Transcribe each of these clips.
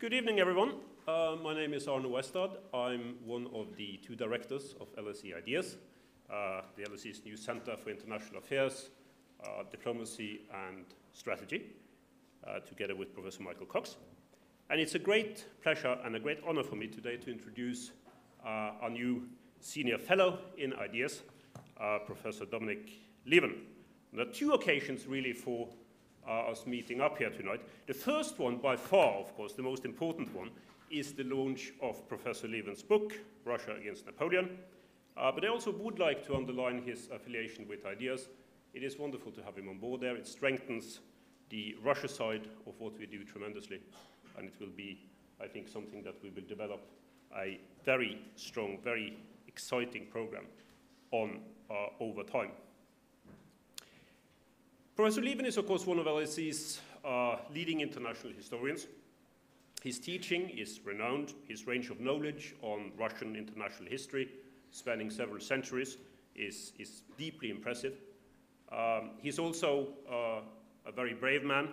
Good evening, everyone. Uh, my name is Arne Westad. I'm one of the two directors of LSE Ideas, uh, the LSE's new Center for International Affairs, uh, Diplomacy and Strategy, uh, together with Professor Michael Cox. And it's a great pleasure and a great honor for me today to introduce uh, our new senior fellow in Ideas, uh, Professor Dominic. There are two occasions really for uh, us meeting up here tonight. The first one, by far, of course, the most important one, is the launch of Professor Lieven's book, Russia Against Napoleon. Uh, but I also would like to underline his affiliation with Ideas. It is wonderful to have him on board there. It strengthens the Russia side of what we do tremendously, and it will be, I think, something that we will develop a very strong, very exciting program on uh, over time. Professor Lieven is, of course, one of LSE's uh, leading international historians. His teaching is renowned. His range of knowledge on Russian international history, spanning several centuries, is, is deeply impressive. Um, he's also uh, a very brave man.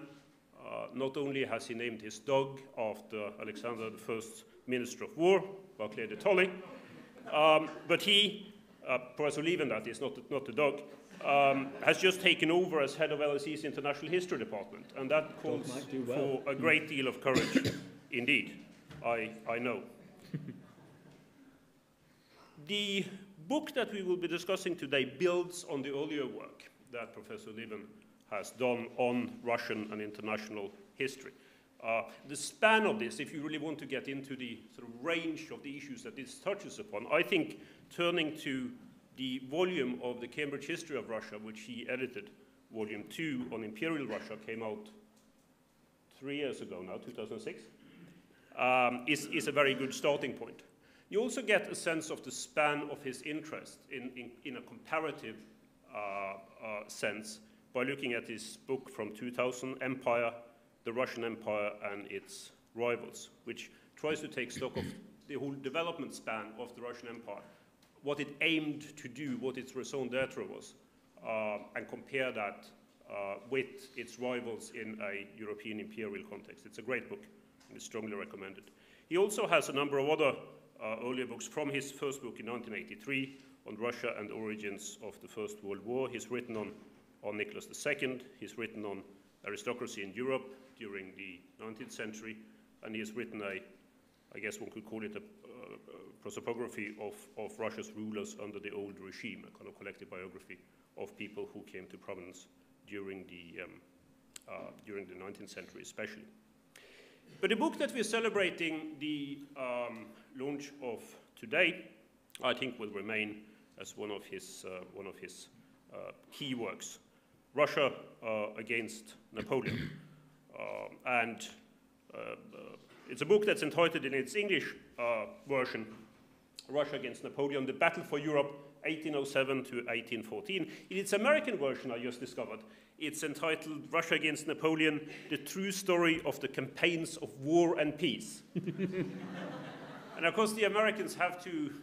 Uh, not only has he named his dog after Alexander I's Minister of War, Barclay de Tolly, um, but he, uh, Professor Lieven that is, not, not the dog, um, has just taken over as head of LSE's International History Department, and that calls well. for a great deal of courage indeed, I, I know. the book that we will be discussing today builds on the earlier work that Professor Lieven has done on Russian and international history. Uh, the span of this, if you really want to get into the sort of range of the issues that this touches upon, I think turning to the volume of the Cambridge History of Russia, which he edited, volume two on Imperial Russia, came out three years ago now, 2006, um, is, is a very good starting point. You also get a sense of the span of his interest in, in, in a comparative uh, uh, sense by looking at his book from 2000, Empire, the Russian Empire and its rivals, which tries to take stock of the whole development span of the Russian Empire what it aimed to do, what its raison d'etre was, uh, and compare that uh, with its rivals in a European imperial context. It's a great book and it's strongly recommended. He also has a number of other uh, earlier books from his first book in 1983 on Russia and origins of the First World War. He's written on, on Nicholas II, he's written on aristocracy in Europe during the 19th century, and he has written a, I guess one could call it a, prosopography of, of Russia's rulers under the old regime, a kind of collective biography of people who came to prominence during the, um, uh, during the 19th century especially. But the book that we're celebrating the um, launch of today, I think will remain as one of his, uh, one of his uh, key works, Russia uh, against Napoleon. Uh, and uh, it's a book that's entitled in its English version, Russia against Napoleon, the Battle for Europe, 1807 to 1814. In its American version, I just discovered, it's entitled Russia Against Napoleon, The True Story of the Campaigns of War and Peace. and of course, the Americans have to,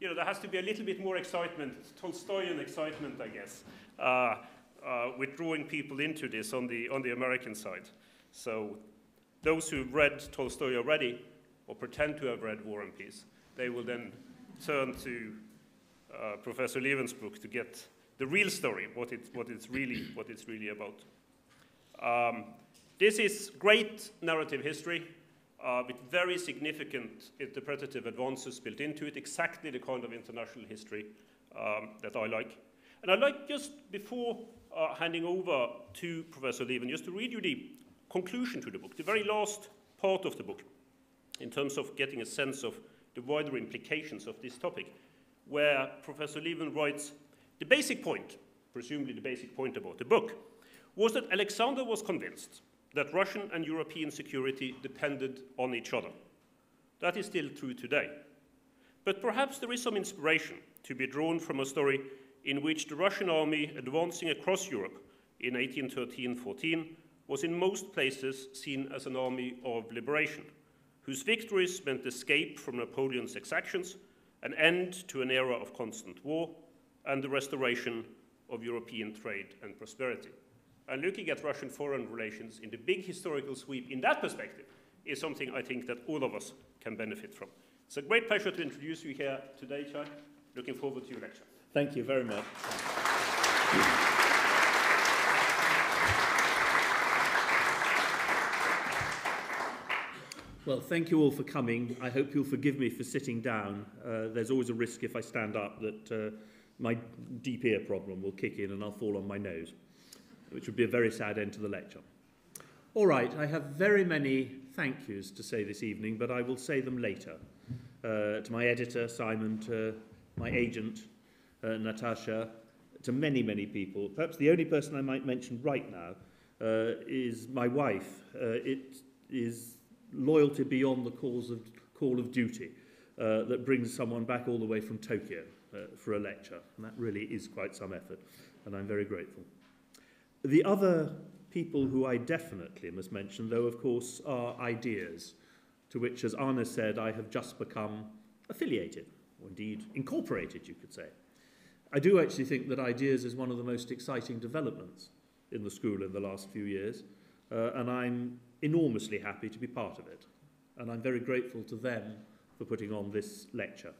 you know, there has to be a little bit more excitement, Tolstoyan excitement, I guess, uh, uh, with drawing people into this on the, on the American side. So those who've read Tolstoy already, or pretend to have read War and Peace, they will then turn to uh, Professor Lieven's book to get the real story, what, it, what, it's, really, what it's really about. Um, this is great narrative history uh, with very significant interpretative advances built into it, exactly the kind of international history um, that I like. And I'd like just before uh, handing over to Professor Lieven, just to read you the conclusion to the book, the very last part of the book, in terms of getting a sense of the wider implications of this topic, where Professor Lieven writes, the basic point, presumably the basic point about the book, was that Alexander was convinced that Russian and European security depended on each other. That is still true today. But perhaps there is some inspiration to be drawn from a story in which the Russian army advancing across Europe in 1813-14 was in most places seen as an army of liberation whose victories meant escape from Napoleon's exactions, an end to an era of constant war, and the restoration of European trade and prosperity. And looking at Russian foreign relations in the big historical sweep in that perspective is something I think that all of us can benefit from. It's a great pleasure to introduce you here today, Chai. Looking forward to your lecture. Thank you very much. Well, thank you all for coming. I hope you'll forgive me for sitting down. Uh, there's always a risk if I stand up that uh, my deep ear problem will kick in and I'll fall on my nose, which would be a very sad end to the lecture. All right, I have very many thank yous to say this evening, but I will say them later. Uh, to my editor, Simon, to my agent, uh, Natasha, to many, many people. Perhaps the only person I might mention right now uh, is my wife. Uh, it is loyalty beyond the cause of, call of duty uh, that brings someone back all the way from Tokyo uh, for a lecture. And that really is quite some effort, and I'm very grateful. The other people who I definitely must mention, though, of course, are ideas, to which, as Arne said, I have just become affiliated, or indeed incorporated, you could say. I do actually think that ideas is one of the most exciting developments in the school in the last few years, uh, and I'm enormously happy to be part of it. And I'm very grateful to them for putting on this lecture.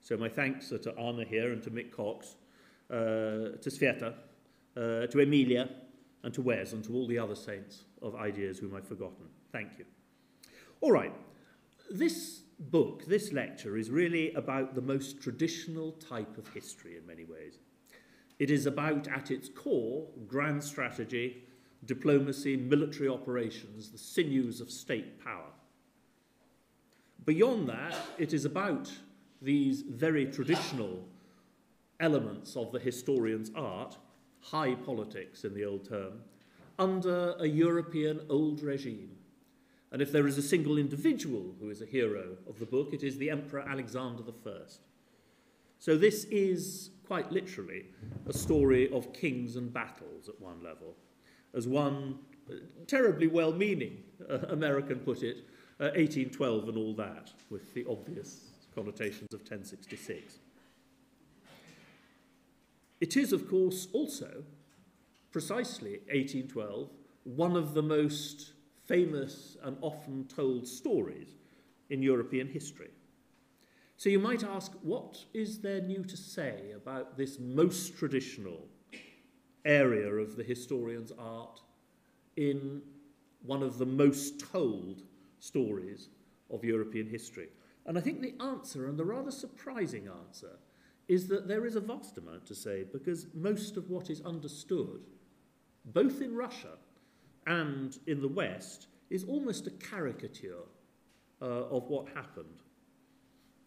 So my thanks are to Arne here and to Mick Cox, uh, to Sveta, uh, to Emilia, and to Wes, and to all the other saints of ideas whom I've forgotten. Thank you. All right, this book, this lecture, is really about the most traditional type of history in many ways. It is about, at its core, grand strategy, diplomacy, military operations, the sinews of state power. Beyond that, it is about these very traditional elements of the historian's art, high politics in the old term, under a European old regime. And if there is a single individual who is a hero of the book, it is the Emperor Alexander I. So this is quite literally a story of kings and battles at one level as one terribly well meaning uh, American put it, uh, 1812 and all that, with the obvious connotations of 1066. It is, of course, also precisely 1812 one of the most famous and often told stories in European history. So you might ask, what is there new to say about this most traditional area of the historian's art in one of the most told stories of European history? And I think the answer, and the rather surprising answer, is that there is a vast amount to say because most of what is understood, both in Russia and in the West, is almost a caricature uh, of what happened.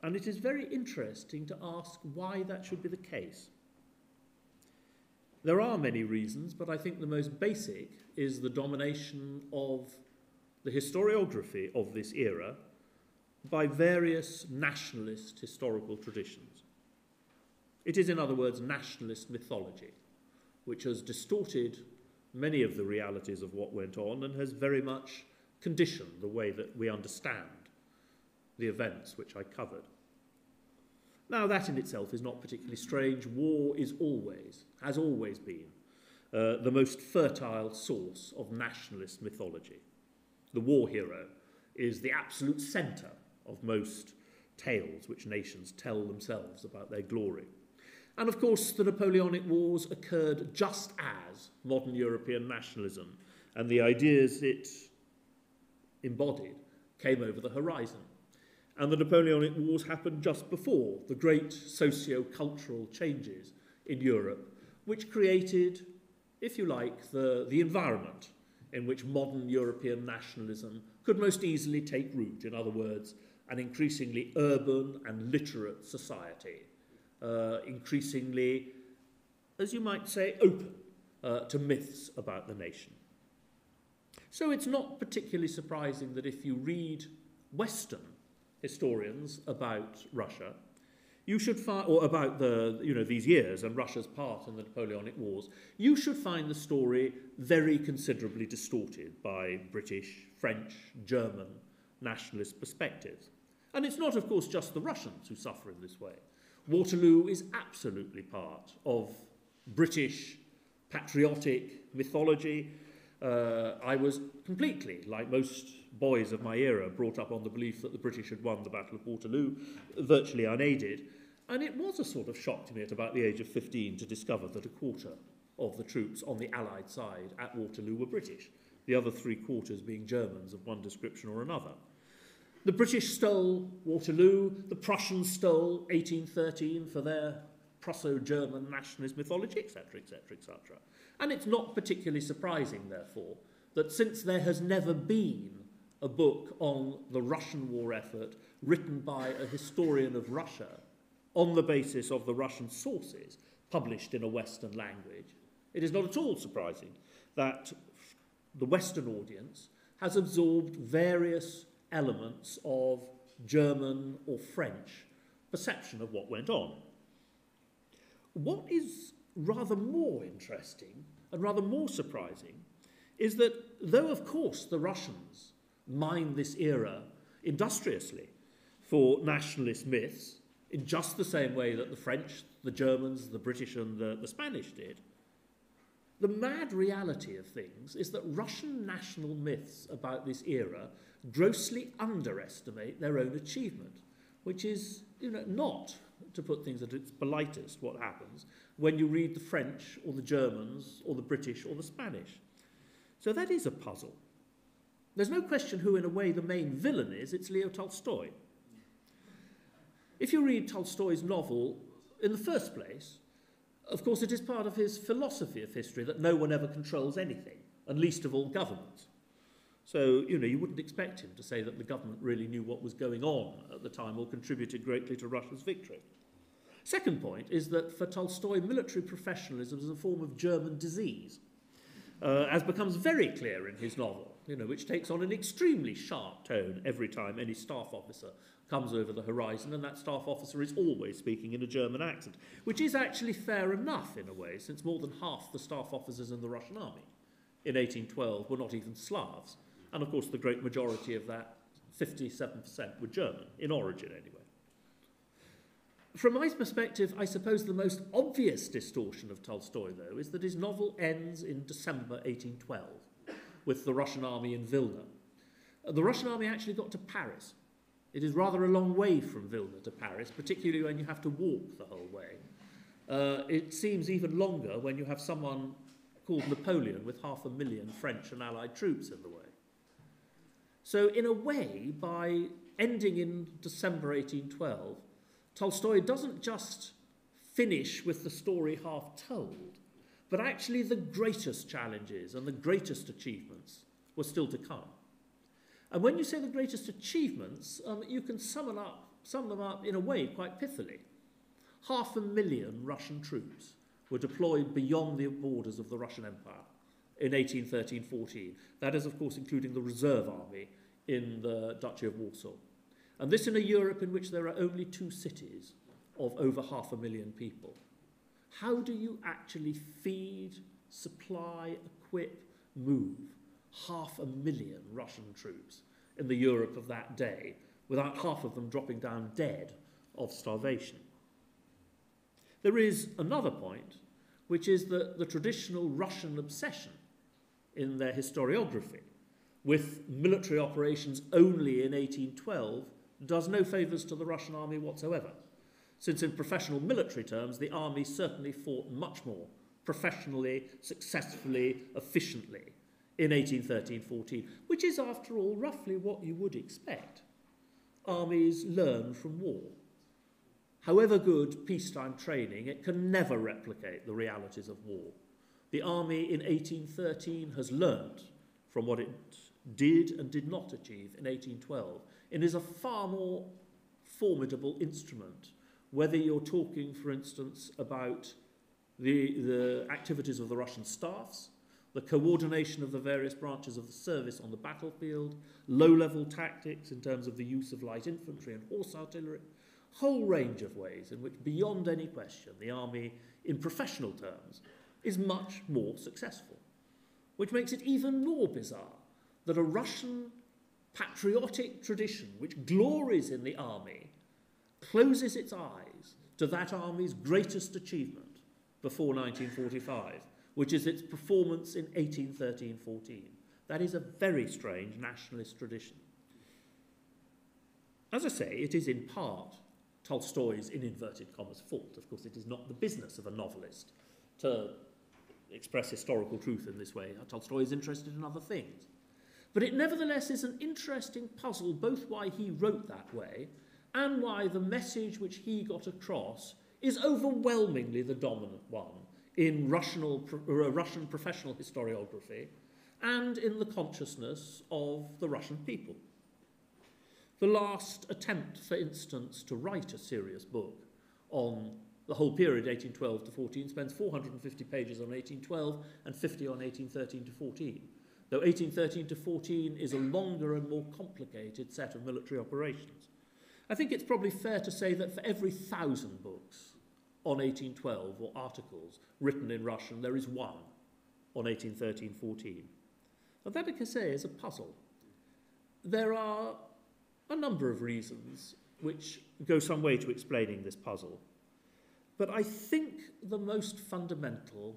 And it is very interesting to ask why that should be the case. There are many reasons, but I think the most basic is the domination of the historiography of this era by various nationalist historical traditions. It is, in other words, nationalist mythology, which has distorted many of the realities of what went on and has very much conditioned the way that we understand the events which I covered. Now, that in itself is not particularly strange. War is always, has always been, uh, the most fertile source of nationalist mythology. The war hero is the absolute centre of most tales which nations tell themselves about their glory. And of course, the Napoleonic Wars occurred just as modern European nationalism and the ideas it embodied came over the horizon. And the Napoleonic Wars happened just before the great socio-cultural changes in Europe, which created, if you like, the, the environment in which modern European nationalism could most easily take root. In other words, an increasingly urban and literate society, uh, increasingly, as you might say, open uh, to myths about the nation. So it's not particularly surprising that if you read Western historians about Russia, you should find, or about the, you know, these years and Russia's part in the Napoleonic Wars, you should find the story very considerably distorted by British, French, German nationalist perspectives. And it's not, of course, just the Russians who suffer in this way. Waterloo is absolutely part of British patriotic mythology, Uh, I was completely, like most boys of my era, brought up on the belief that the British had won the Battle of Waterloo, virtually unaided. And it was a sort of shock to me at about the age of 15 to discover that a quarter of the troops on the Allied side at Waterloo were British, the other three quarters being Germans of one description or another. The British stole Waterloo, the Prussians stole 1813 for their Prusso-German nationalist mythology, etc., etc., etc. And it's not particularly surprising, therefore, that since there has never been a book on the Russian war effort written by a historian of Russia on the basis of the Russian sources published in a Western language, it is not at all surprising that the Western audience has absorbed various elements of German or French perception of what went on. What is rather more interesting and rather more surprising is that though, of course, the Russians mined this era industriously for nationalist myths, in just the same way that the French, the Germans, the British, and the, the Spanish did, the mad reality of things is that Russian national myths about this era grossly underestimate their own achievement, which is you know, not, to put things at its politest, what happens when you read the French or the Germans or the British or the Spanish. So that is a puzzle. There's no question who, in a way, the main villain is. It's Leo Tolstoy. If you read Tolstoy's novel, in the first place, of course, it is part of his philosophy of history that no one ever controls anything, and least of all government. So, you know, you wouldn't expect him to say that the government really knew what was going on at the time or contributed greatly to Russia's victory. Second point is that for Tolstoy, military professionalism is a form of German disease, uh, as becomes very clear in his novel, you know, which takes on an extremely sharp tone every time any staff officer comes over the horizon, and that staff officer is always speaking in a German accent, which is actually fair enough in a way, since more than half the staff officers in the Russian army in 1812 were not even Slavs. And of course, the great majority of that, 57%, were German, in origin anyway. From my perspective, I suppose the most obvious distortion of Tolstoy, though, is that his novel ends in December 1812 with the Russian army in Vilna. The Russian army actually got to Paris. It is rather a long way from Vilna to Paris, particularly when you have to walk the whole way. Uh, it seems even longer when you have someone called Napoleon with half a million French and Allied troops in the way. So, in a way, by ending in December 1812, Tolstoy doesn't just finish with the story half told, but actually the greatest challenges and the greatest achievements were still to come. And when you say the greatest achievements, um, you can sum, up, sum them up in a way quite pithily. Half a million Russian troops were deployed beyond the borders of the Russian Empire in 1813-14. That is, of course, including the reserve army in the Duchy of Warsaw. And this in a Europe in which there are only two cities of over half a million people. How do you actually feed, supply, equip, move half a million Russian troops in the Europe of that day without half of them dropping down dead of starvation? There is another point, which is that the traditional Russian obsession in their historiography with military operations only in 1812 does no favours to the Russian army whatsoever, since in professional military terms the army certainly fought much more professionally, successfully, efficiently in 1813-14, which is after all roughly what you would expect. Armies learn from war. However good peacetime training, it can never replicate the realities of war. The army in 1813 has learned from what it did and did not achieve in 1812 and is a far more formidable instrument, whether you're talking, for instance, about the, the activities of the Russian staffs, the coordination of the various branches of the service on the battlefield, low-level tactics in terms of the use of light infantry and horse artillery, whole range of ways in which, beyond any question, the army, in professional terms, is much more successful, which makes it even more bizarre that a Russian patriotic tradition which glories in the army closes its eyes to that army's greatest achievement before 1945, which is its performance in 1813-14. That is a very strange nationalist tradition. As I say, it is in part Tolstoy's, in inverted commas, fault. Of course, it is not the business of a novelist to express historical truth in this way. Tolstoy is interested in other things. But it nevertheless is an interesting puzzle, both why he wrote that way and why the message which he got across is overwhelmingly the dominant one in Russian, Russian professional historiography and in the consciousness of the Russian people. The last attempt, for instance, to write a serious book on the whole period, 1812 to 14, spends 450 pages on 1812 and 50 on 1813 to 14. Though 1813 to 14 is a longer and more complicated set of military operations. I think it's probably fair to say that for every thousand books on 1812 or articles written in Russian, there is one on 1813 14. And that, I say, is a puzzle. There are a number of reasons which go some way to explaining this puzzle. But I think the most fundamental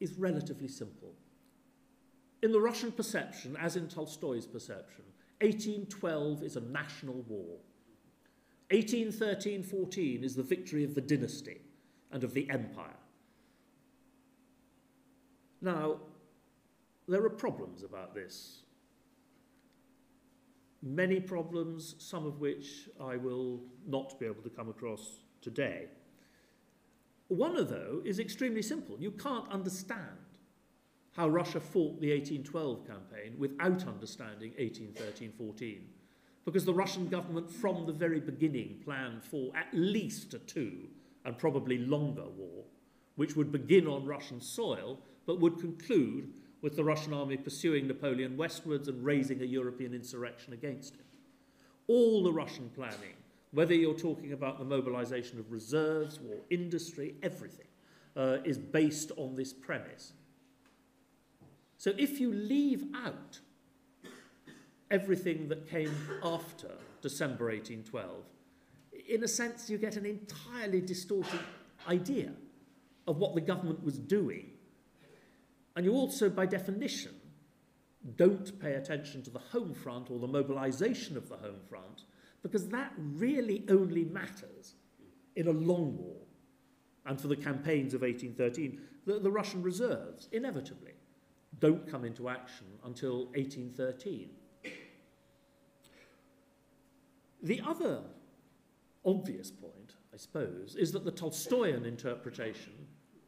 is relatively simple. In the Russian perception, as in Tolstoy's perception, 1812 is a national war. 1813 14 is the victory of the dynasty and of the empire. Now, there are problems about this. Many problems, some of which I will not be able to come across today. One of those is extremely simple. You can't understand how Russia fought the 1812 campaign without understanding 1813-14 because the Russian government from the very beginning planned for at least a two and probably longer war, which would begin on Russian soil but would conclude with the Russian army pursuing Napoleon westwards and raising a European insurrection against him. All the Russian planning whether you're talking about the mobilization of reserves or industry, everything uh, is based on this premise. So if you leave out everything that came after December 1812, in a sense, you get an entirely distorted idea of what the government was doing. And you also, by definition, don't pay attention to the home front or the mobilization of the home front because that really only matters in a long war. And for the campaigns of 1813, the, the Russian reserves, inevitably, don't come into action until 1813. The other obvious point, I suppose, is that the Tolstoyan interpretation,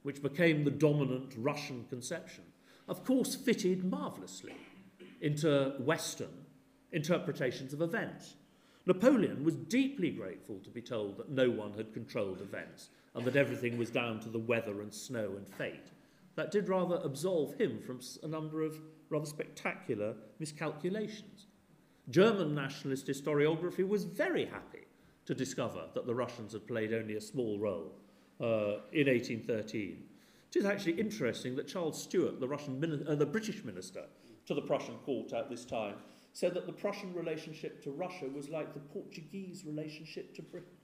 which became the dominant Russian conception, of course fitted marvellously into Western interpretations of events. Napoleon was deeply grateful to be told that no one had controlled events and that everything was down to the weather and snow and fate. That did rather absolve him from a number of rather spectacular miscalculations. German nationalist historiography was very happy to discover that the Russians had played only a small role uh, in 1813. It is actually interesting that Charles Stewart, the, Russian uh, the British minister to the Prussian court at this time, said that the Prussian relationship to Russia was like the Portuguese relationship to Britain.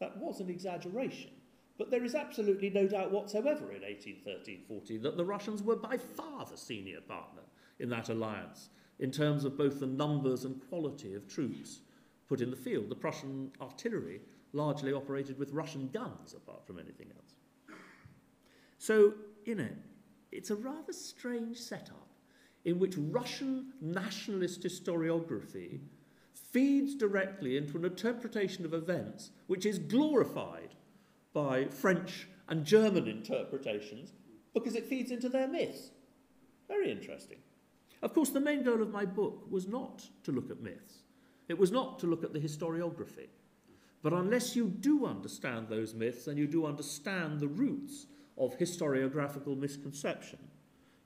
That was an exaggeration, but there is absolutely no doubt whatsoever in 1813-14 that the Russians were by far the senior partner in that alliance in terms of both the numbers and quality of troops put in the field. The Prussian artillery largely operated with Russian guns apart from anything else. So, you know, it's a rather strange setup in which Russian nationalist historiography feeds directly into an interpretation of events which is glorified by French and German interpretations because it feeds into their myths. Very interesting. Of course, the main goal of my book was not to look at myths. It was not to look at the historiography. But unless you do understand those myths and you do understand the roots of historiographical misconception,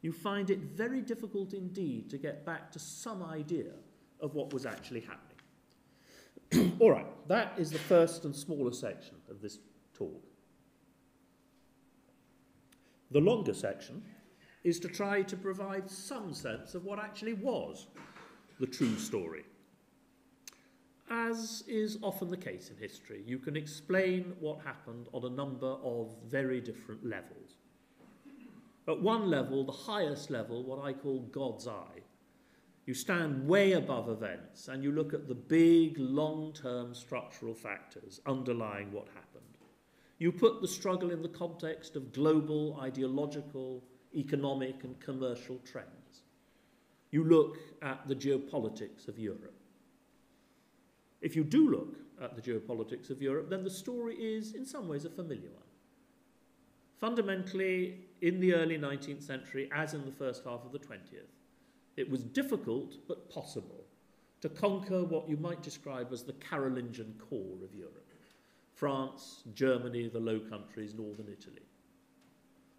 you find it very difficult indeed to get back to some idea of what was actually happening. All right, that is the first and smaller section of this talk. The longer section is to try to provide some sense of what actually was the true story. As is often the case in history, you can explain what happened on a number of very different levels. At one level, the highest level, what I call God's eye, you stand way above events and you look at the big, long term structural factors underlying what happened. You put the struggle in the context of global ideological, economic, and commercial trends. You look at the geopolitics of Europe. If you do look at the geopolitics of Europe, then the story is, in some ways, a familiar one. Fundamentally, in the early 19th century, as in the first half of the 20th, it was difficult but possible to conquer what you might describe as the Carolingian core of Europe. France, Germany, the Low Countries, northern Italy.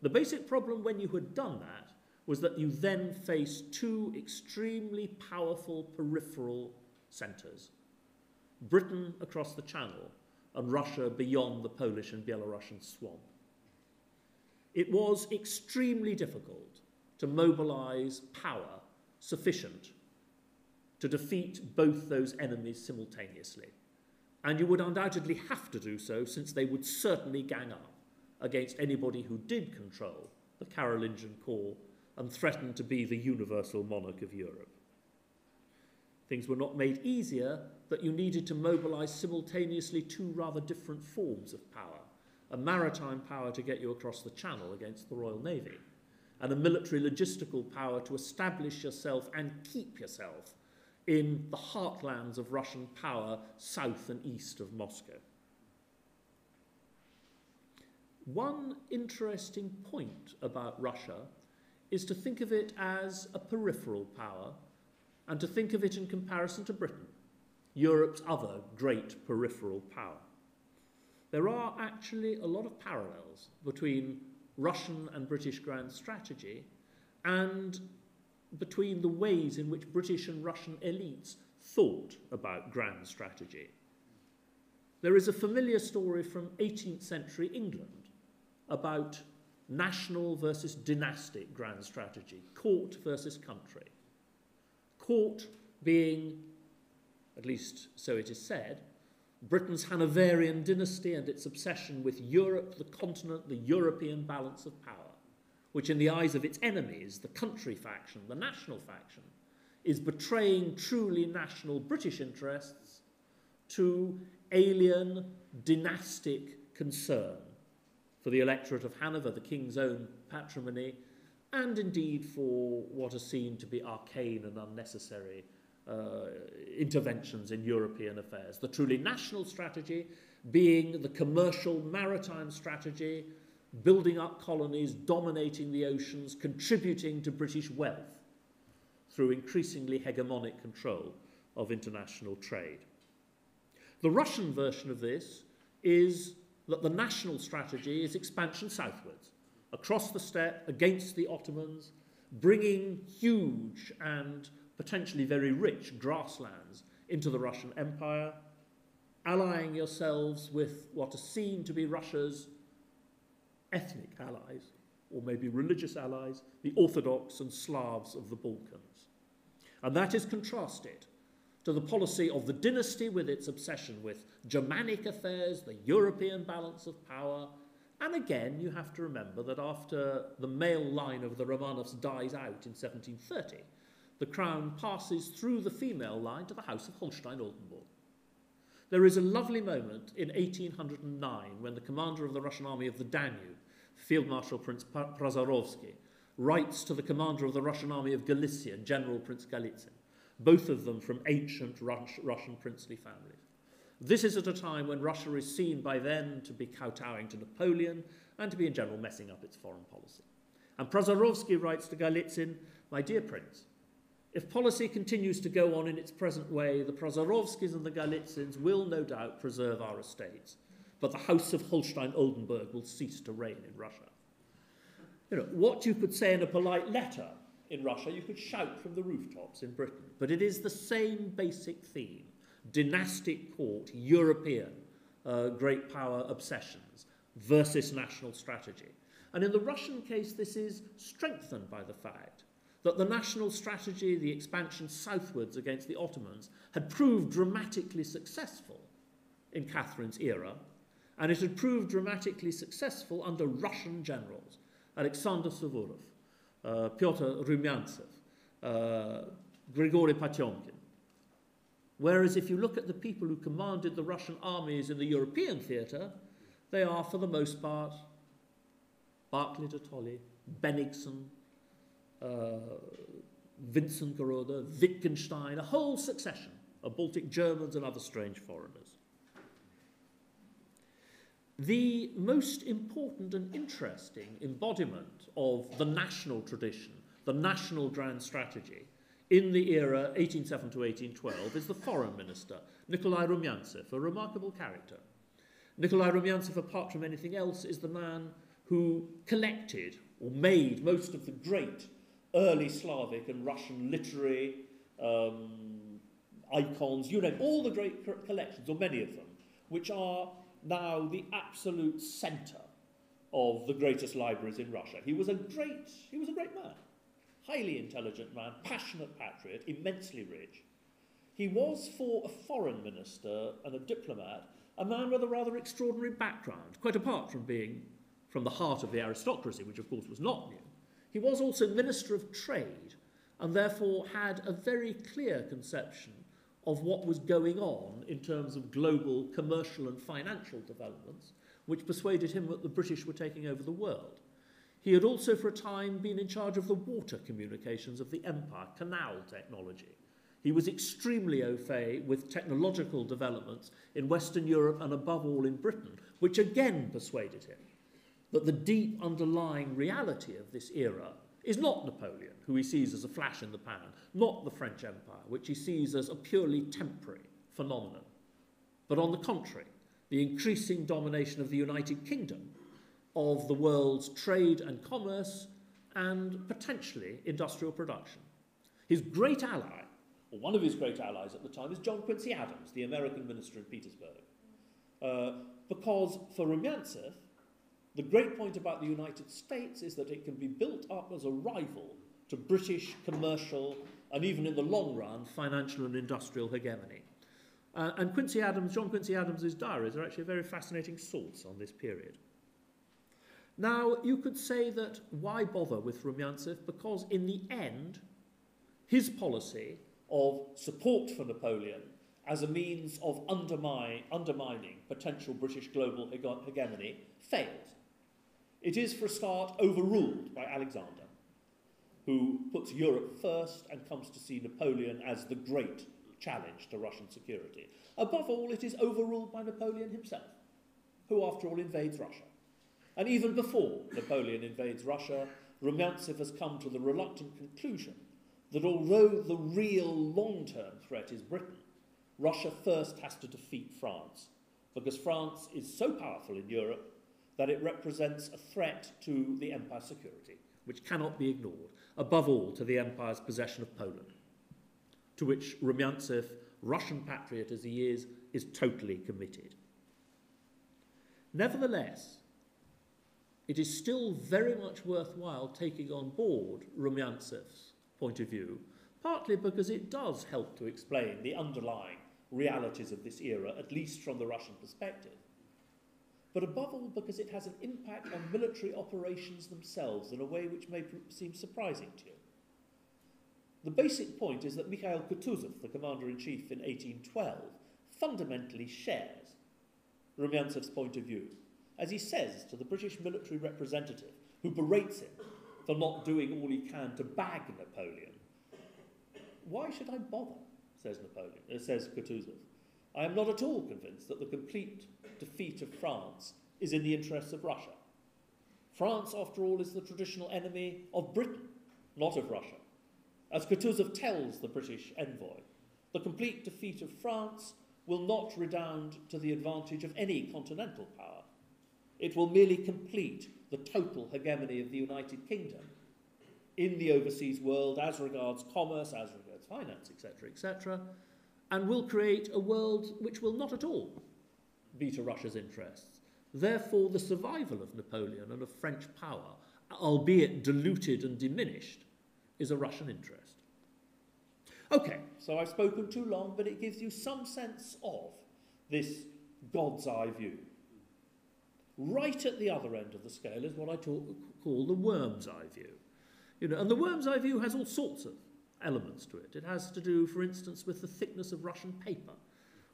The basic problem when you had done that was that you then faced two extremely powerful peripheral centres Britain across the Channel and Russia beyond the Polish and Belarusian swamp. It was extremely difficult to mobilize power sufficient to defeat both those enemies simultaneously. And you would undoubtedly have to do so since they would certainly gang up against anybody who did control the Carolingian core and threatened to be the universal monarch of Europe. Things were not made easier that you needed to mobilize simultaneously two rather different forms of power a maritime power to get you across the channel against the Royal Navy, and a military logistical power to establish yourself and keep yourself in the heartlands of Russian power south and east of Moscow. One interesting point about Russia is to think of it as a peripheral power and to think of it in comparison to Britain, Europe's other great peripheral power. There are actually a lot of parallels between Russian and British grand strategy and between the ways in which British and Russian elites thought about grand strategy. There is a familiar story from 18th century England about national versus dynastic grand strategy, court versus country. Court being, at least so it is said, Britain's Hanoverian dynasty and its obsession with Europe, the continent, the European balance of power which, in the eyes of its enemies, the country faction, the national faction, is betraying truly national British interests to alien dynastic concern for the electorate of Hanover, the king's own patrimony, and indeed for what are seen to be arcane and unnecessary uh, interventions in European affairs. The truly national strategy being the commercial maritime strategy building up colonies, dominating the oceans, contributing to British wealth through increasingly hegemonic control of international trade. The Russian version of this is that the national strategy is expansion southwards, across the steppe, against the Ottomans, bringing huge and potentially very rich grasslands into the Russian Empire, allying yourselves with what are seen to be Russia's ethnic allies, or maybe religious allies, the Orthodox and Slavs of the Balkans. And that is contrasted to the policy of the dynasty with its obsession with Germanic affairs, the European balance of power. And again, you have to remember that after the male line of the Romanovs dies out in 1730, the crown passes through the female line to the House of Holstein Oldenburg. There is a lovely moment in 1809 when the commander of the Russian army of the Danube Field Marshal Prince Prozorovsky, writes to the commander of the Russian army of Galicia, General Prince Galitzin, both of them from ancient Rus Russian princely families. This is at a time when Russia is seen by then to be kowtowing to Napoleon and to be in general messing up its foreign policy. And Prozorovsky writes to Galitzin, My dear prince, if policy continues to go on in its present way, the Prozorovskys and the Galitzins will no doubt preserve our estates but the House of Holstein Oldenburg will cease to reign in Russia. You know, what you could say in a polite letter in Russia, you could shout from the rooftops in Britain. But it is the same basic theme dynastic court, European uh, great power obsessions versus national strategy. And in the Russian case, this is strengthened by the fact that the national strategy, the expansion southwards against the Ottomans, had proved dramatically successful in Catherine's era, and it had proved dramatically successful under Russian generals. Alexander Suvorov, Pyotr Rumyantsev, Grigory Potyomkin. Whereas if you look at the people who commanded the Russian armies in the European theatre, they are for the most part Barclay de Tolly, Bennigsen, uh, Wintzingerode, Wittgenstein, a whole succession of Baltic Germans and other strange foreigners. The most important and interesting embodiment of the national tradition, the national grand strategy, in the era 1807 to 1812 is the foreign minister, Nikolai Rumyantsev, a remarkable character. Nikolai Rumyantsev, apart from anything else, is the man who collected or made most of the great early Slavic and Russian literary um, icons, you know, all the great collections, or many of them, which are now the absolute centre of the greatest libraries in Russia. He was a great, he was a great man highly intelligent man, passionate patriot, immensely rich. He was, for a foreign minister and a diplomat, a man with a rather extraordinary background, quite apart from being from the heart of the aristocracy, which of course was not new. He was also Minister of Trade and therefore had a very clear conception of what was going on in terms of global commercial and financial developments, which persuaded him that the British were taking over the world. He had also for a time been in charge of the water communications of the empire, canal technology. He was extremely au fait with technological developments in Western Europe and above all in Britain, which again persuaded him that the deep underlying reality of this era is not Napoleon, who he sees as a flash in the pan, not the French Empire, which he sees as a purely temporary phenomenon, but on the contrary, the increasing domination of the United Kingdom of the world's trade and commerce and potentially industrial production. His great ally, or one of his great allies at the time, is John Quincy Adams, the American minister in Petersburg. Uh, because for Rumyantsev, the great point about the United States is that it can be built up as a rival to British commercial and even in the long run, financial and industrial hegemony. Uh, and Quincy Adams, John Quincy Adams's diaries are actually a very fascinating source on this period. Now, you could say that why bother with Rumyantsev? Because in the end, his policy of support for Napoleon as a means of undermine, undermining potential British global hegemony failed. It is, for a start, overruled by Alexander, who puts Europe first and comes to see Napoleon as the great challenge to Russian security. Above all, it is overruled by Napoleon himself, who, after all, invades Russia. And even before Napoleon invades Russia, Rumyantsev has come to the reluctant conclusion that although the real long term threat is Britain, Russia first has to defeat France, because France is so powerful in Europe that it represents a threat to the empire's security, which cannot be ignored, above all to the empire's possession of Poland, to which Rumyantsev, Russian patriot as he is, is totally committed. Nevertheless, it is still very much worthwhile taking on board Rumyantsev's point of view, partly because it does help to explain the underlying realities of this era, at least from the Russian perspective, but above all because it has an impact on military operations themselves in a way which may seem surprising to you. The basic point is that Mikhail Kutuzov, the commander-in-chief in 1812, fundamentally shares Rumyantsev's point of view as he says to the British military representative who berates him for not doing all he can to bag Napoleon. Why should I bother? says Napoleon, uh, says Kutuzov. I am not at all convinced that the complete defeat of France is in the interests of Russia. France, after all, is the traditional enemy of Britain, not of Russia. As Kutuzov tells the British envoy, the complete defeat of France will not redound to the advantage of any continental power it will merely complete the total hegemony of the United Kingdom in the overseas world as regards commerce, as regards finance, etc., etc., and will create a world which will not at all be to Russia's interests. Therefore, the survival of Napoleon and of French power, albeit diluted and diminished, is a Russian interest. Okay, so I've spoken too long, but it gives you some sense of this God's eye view. Right at the other end of the scale is what I talk, call the worm's eye view. You know, and the worm's eye view has all sorts of elements to it. It has to do, for instance, with the thickness of Russian paper,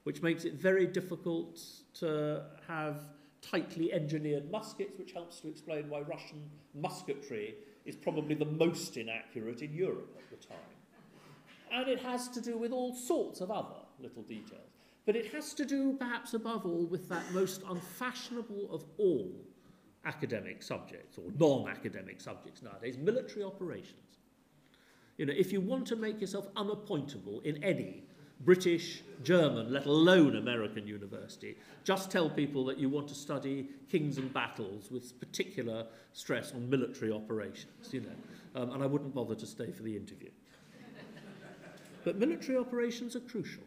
which makes it very difficult to have tightly engineered muskets, which helps to explain why Russian musketry is probably the most inaccurate in Europe at the time. And it has to do with all sorts of other little details. But it has to do, perhaps above all, with that most unfashionable of all academic subjects, or non-academic subjects nowadays, military operations. You know, if you want to make yourself unappointable in any British, German, let alone American university, just tell people that you want to study kings and battles with particular stress on military operations, you know, um, and I wouldn't bother to stay for the interview. but military operations are crucial.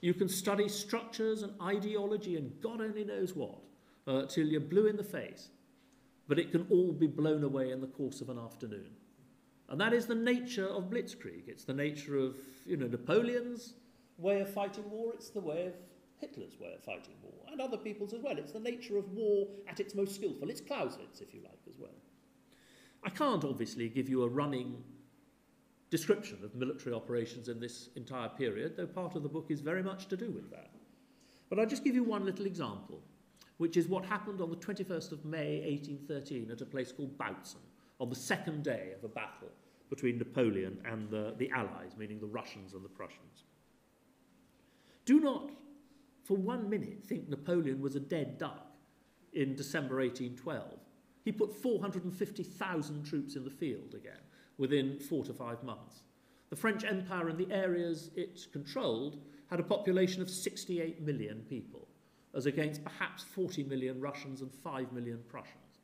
You can study structures and ideology and God only knows what uh, till you're blue in the face, but it can all be blown away in the course of an afternoon. And that is the nature of blitzkrieg. It's the nature of you know, Napoleon's way of fighting war, it's the way of Hitler's way of fighting war, and other people's as well. It's the nature of war at its most skillful. It's Clausewitz, if you like, as well. I can't obviously give you a running description of military operations in this entire period, though part of the book is very much to do with that. But I'll just give you one little example, which is what happened on the 21st of May 1813 at a place called Bautzen, on the second day of a battle between Napoleon and the, the Allies, meaning the Russians and the Prussians. Do not for one minute think Napoleon was a dead duck in December 1812. He put 450,000 troops in the field again within four to five months. The French Empire and the areas it controlled had a population of 68 million people, as against perhaps 40 million Russians and 5 million Prussians.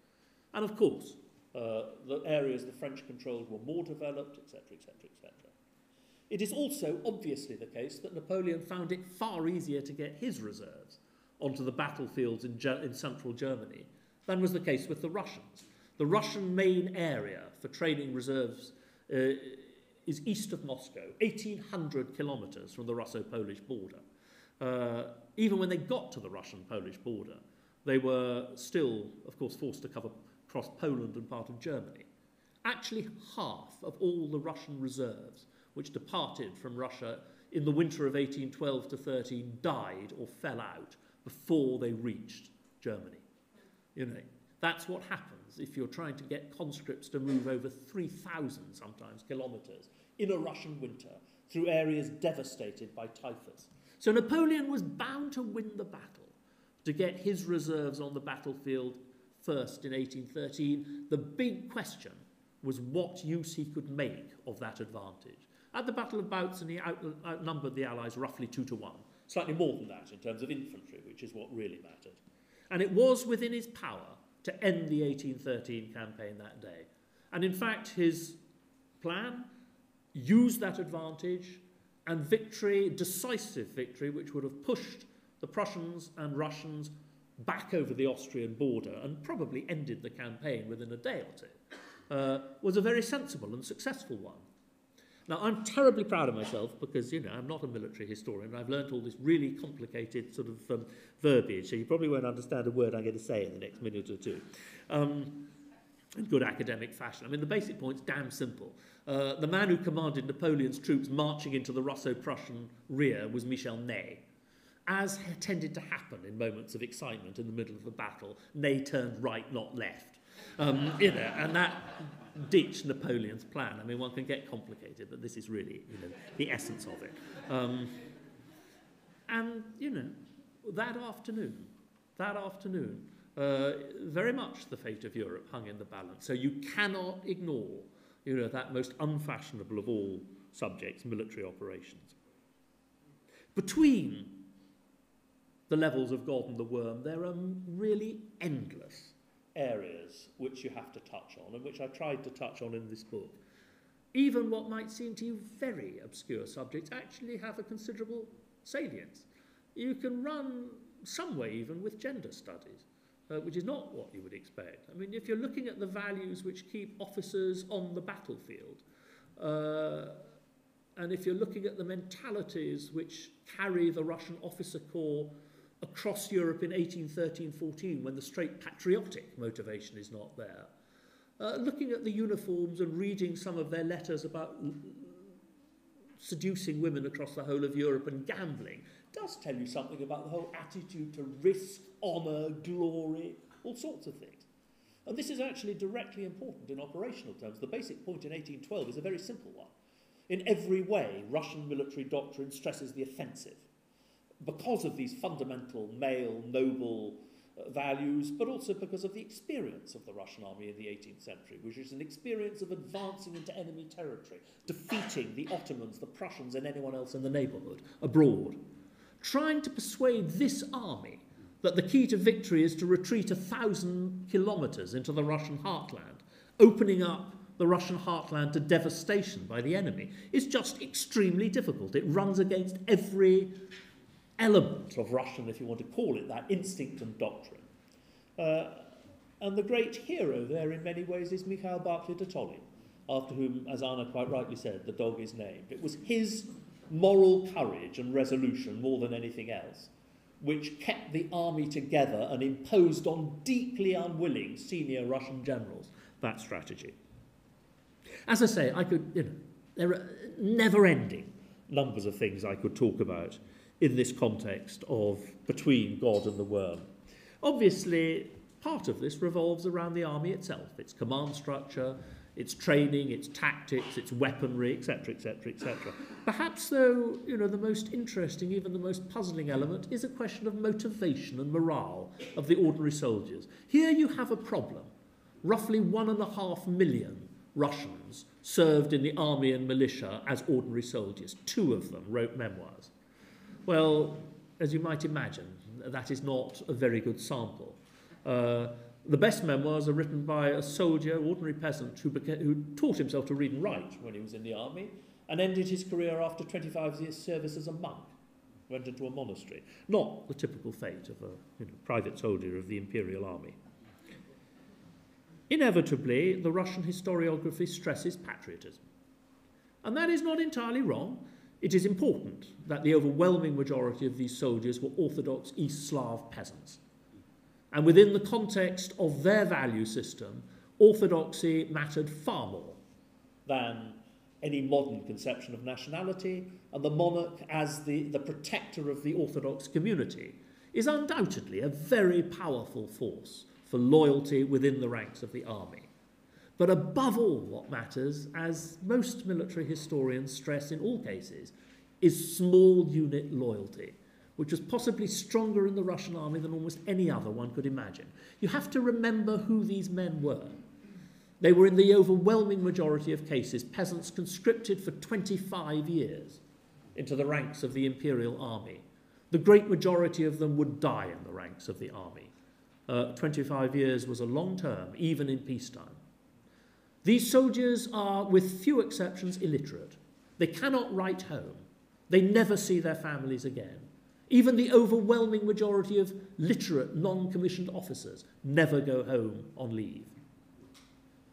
And of course, uh, the areas the French controlled were more developed, etc., etc., etc. It is also obviously the case that Napoleon found it far easier to get his reserves onto the battlefields in, in central Germany than was the case with the Russians. The Russian main area for training reserves uh, is east of Moscow, 1,800 kilometers from the Russo-Polish border. Uh, even when they got to the Russian-Polish border, they were still, of course, forced to cover across Poland and part of Germany. Actually, half of all the Russian reserves which departed from Russia in the winter of 1812 to 13 died or fell out before they reached Germany. You know, that's what happens if you're trying to get conscripts to move over 3,000 sometimes kilometres in a Russian winter through areas devastated by typhus. So Napoleon was bound to win the battle to get his reserves on the battlefield first in 1813. The big question was what use he could make of that advantage. At the Battle of Bautzen, he out, outnumbered the Allies roughly two to one, slightly more than that in terms of infantry, which is what really mattered. And it was within his power to end the 1813 campaign that day. And in fact, his plan used that advantage and victory, decisive victory, which would have pushed the Prussians and Russians back over the Austrian border and probably ended the campaign within a day or two, uh, was a very sensible and successful one. Now, I'm terribly proud of myself because, you know, I'm not a military historian. I've learnt all this really complicated sort of um, verbiage, so you probably won't understand a word I'm going to say in the next minute or two. Um, in good academic fashion. I mean, the basic point's damn simple. Uh, the man who commanded Napoleon's troops marching into the Russo-Prussian rear was Michel Ney. As tended to happen in moments of excitement in the middle of a battle, Ney turned right, not left. Um, you know, and that ditched Napoleon's plan. I mean, one can get complicated, but this is really, you know, the essence of it. Um, and, you know, that afternoon, that afternoon, uh, very much the fate of Europe hung in the balance. So you cannot ignore, you know, that most unfashionable of all subjects, military operations. Between the levels of God and the worm, there are really endless areas which you have to touch on and which I tried to touch on in this book. Even what might seem to you very obscure subjects actually have a considerable salience. You can run some way even with gender studies, uh, which is not what you would expect. I mean, if you're looking at the values which keep officers on the battlefield, uh, and if you're looking at the mentalities which carry the Russian officer corps across Europe in 1813-14 when the straight patriotic motivation is not there. Uh, looking at the uniforms and reading some of their letters about seducing women across the whole of Europe and gambling does tell you something about the whole attitude to risk, honour, glory, all sorts of things. And this is actually directly important in operational terms. The basic point in 1812 is a very simple one. In every way, Russian military doctrine stresses the offensive because of these fundamental male, noble uh, values, but also because of the experience of the Russian army in the 18th century, which is an experience of advancing into enemy territory, defeating the Ottomans, the Prussians, and anyone else in the neighbourhood abroad. Trying to persuade this army that the key to victory is to retreat a thousand kilometres into the Russian heartland, opening up the Russian heartland to devastation by the enemy, is just extremely difficult. It runs against every element of Russian, if you want to call it that, instinct and doctrine. Uh, and the great hero there, in many ways, is Mikhail Barclay de Tolly, after whom, as Anna quite rightly said, the dog is named. It was his moral courage and resolution, more than anything else, which kept the army together and imposed on deeply unwilling senior Russian generals that strategy. As I say, I could, you know, there are never ending numbers of things I could talk about in this context of between God and the worm. Obviously, part of this revolves around the army itself, its command structure, its training, its tactics, its weaponry, etc., etc., etc. Perhaps, though, you know, the most interesting, even the most puzzling element is a question of motivation and morale of the ordinary soldiers. Here you have a problem. Roughly one and a half million Russians served in the army and militia as ordinary soldiers. Two of them wrote memoirs. Well, as you might imagine, that is not a very good sample. Uh, the best memoirs are written by a soldier, ordinary peasant, who, who taught himself to read and write when he was in the army and ended his career after 25 years' service as a monk, went into a monastery. Not the typical fate of a you know, private soldier of the imperial army. Inevitably, the Russian historiography stresses patriotism. And that is not entirely wrong. It is important that the overwhelming majority of these soldiers were Orthodox East Slav peasants. And within the context of their value system, orthodoxy mattered far more than any modern conception of nationality, and the monarch, as the, the protector of the Orthodox community, is undoubtedly a very powerful force for loyalty within the ranks of the army. But above all, what matters, as most military historians stress in all cases, is small unit loyalty, which was possibly stronger in the Russian army than almost any other one could imagine. You have to remember who these men were. They were, in the overwhelming majority of cases, peasants conscripted for 25 years into the ranks of the imperial army. The great majority of them would die in the ranks of the army. Uh, 25 years was a long term, even in peacetime. These soldiers are, with few exceptions, illiterate. They cannot write home. They never see their families again. Even the overwhelming majority of literate non commissioned officers never go home on leave.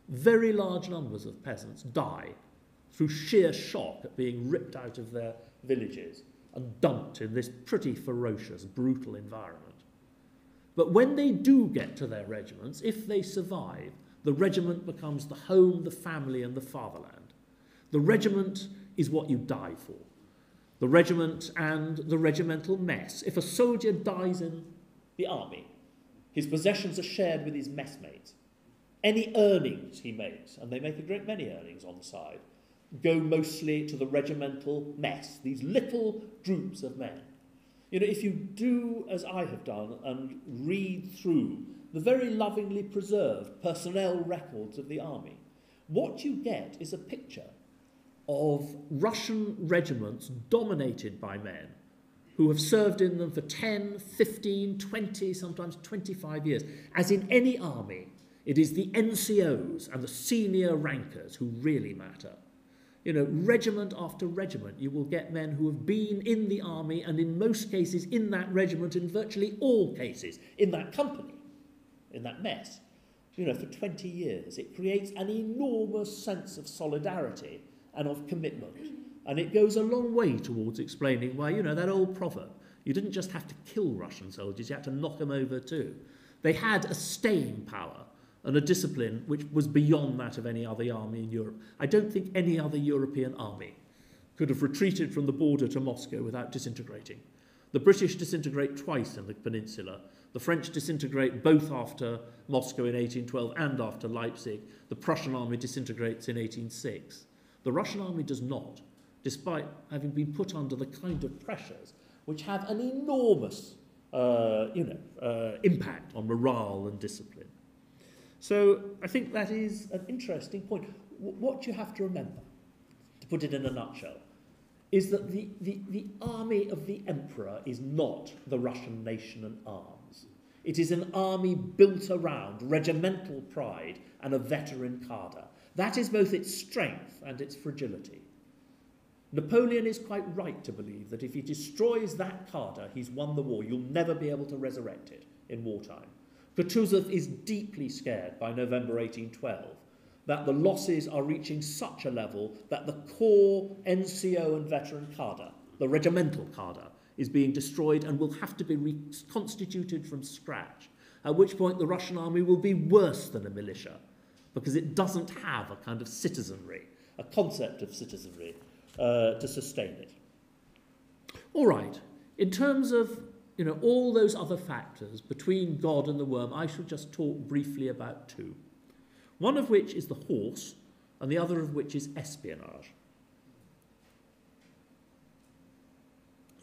Very large numbers of peasants die through sheer shock at being ripped out of their villages and dumped in this pretty ferocious, brutal environment. But when they do get to their regiments, if they survive, the regiment becomes the home, the family, and the fatherland. The regiment is what you die for. The regiment and the regimental mess. If a soldier dies in the army, his possessions are shared with his messmates. Any earnings he makes, and they make a great many earnings on the side, go mostly to the regimental mess, these little groups of men. You know, if you do as I have done and read through the very lovingly preserved personnel records of the army, what you get is a picture of Russian regiments dominated by men who have served in them for 10, 15, 20, sometimes 25 years. As in any army, it is the NCOs and the senior rankers who really matter. You know, regiment after regiment, you will get men who have been in the army and, in most cases, in that regiment, in virtually all cases, in that company in that mess, you know, for 20 years. It creates an enormous sense of solidarity and of commitment. And it goes a long way towards explaining why, you know, that old proverb, You didn't just have to kill Russian soldiers, you had to knock them over too. They had a staying power and a discipline which was beyond that of any other army in Europe. I don't think any other European army could have retreated from the border to Moscow without disintegrating. The British disintegrate twice in the peninsula. The French disintegrate both after Moscow in 1812 and after Leipzig. The Prussian army disintegrates in 1806. The Russian army does not, despite having been put under the kind of pressures which have an enormous uh, you know, uh, impact on morale and discipline. So I think that is an interesting point. W- what you have to remember, to put it in a nutshell, is that the, the, the army of the emperor is not the Russian nation and arms. It is an army built around regimental pride and a veteran cadre. That is both its strength and its fragility. Napoleon is quite right to believe that if he destroys that cadre, he's won the war. You'll never be able to resurrect it in wartime. Kutuzov is deeply scared by November 1812 that the losses are reaching such a level that the core NCO and veteran cadre, the regimental cadre, is being destroyed and will have to be reconstituted from scratch, at which point the Russian army will be worse than a militia because it doesn't have a kind of citizenry, a concept of citizenry uh, to sustain it. All right, in terms of you know, all those other factors between God and the worm, I shall just talk briefly about two. One of which is the horse, and the other of which is espionage.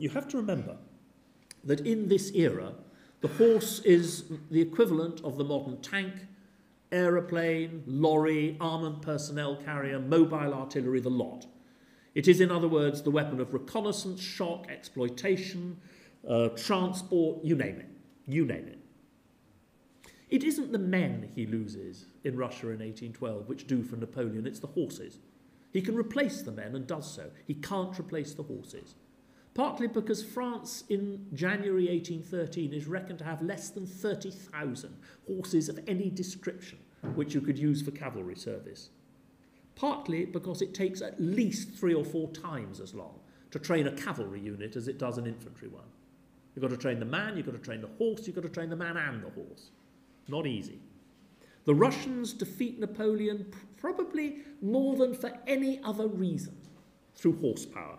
You have to remember that in this era, the horse is the equivalent of the modern tank, aeroplane, lorry, armoured personnel carrier, mobile artillery, the lot. It is, in other words, the weapon of reconnaissance, shock, exploitation, uh, transport, you name it. You name it. It isn't the men he loses in Russia in 1812 which do for Napoleon, it's the horses. He can replace the men and does so. He can't replace the horses. Partly because France in January 1813 is reckoned to have less than 30,000 horses of any description which you could use for cavalry service. Partly because it takes at least three or four times as long to train a cavalry unit as it does an infantry one. You've got to train the man, you've got to train the horse, you've got to train the man and the horse. Not easy. The Russians defeat Napoleon probably more than for any other reason through horsepower.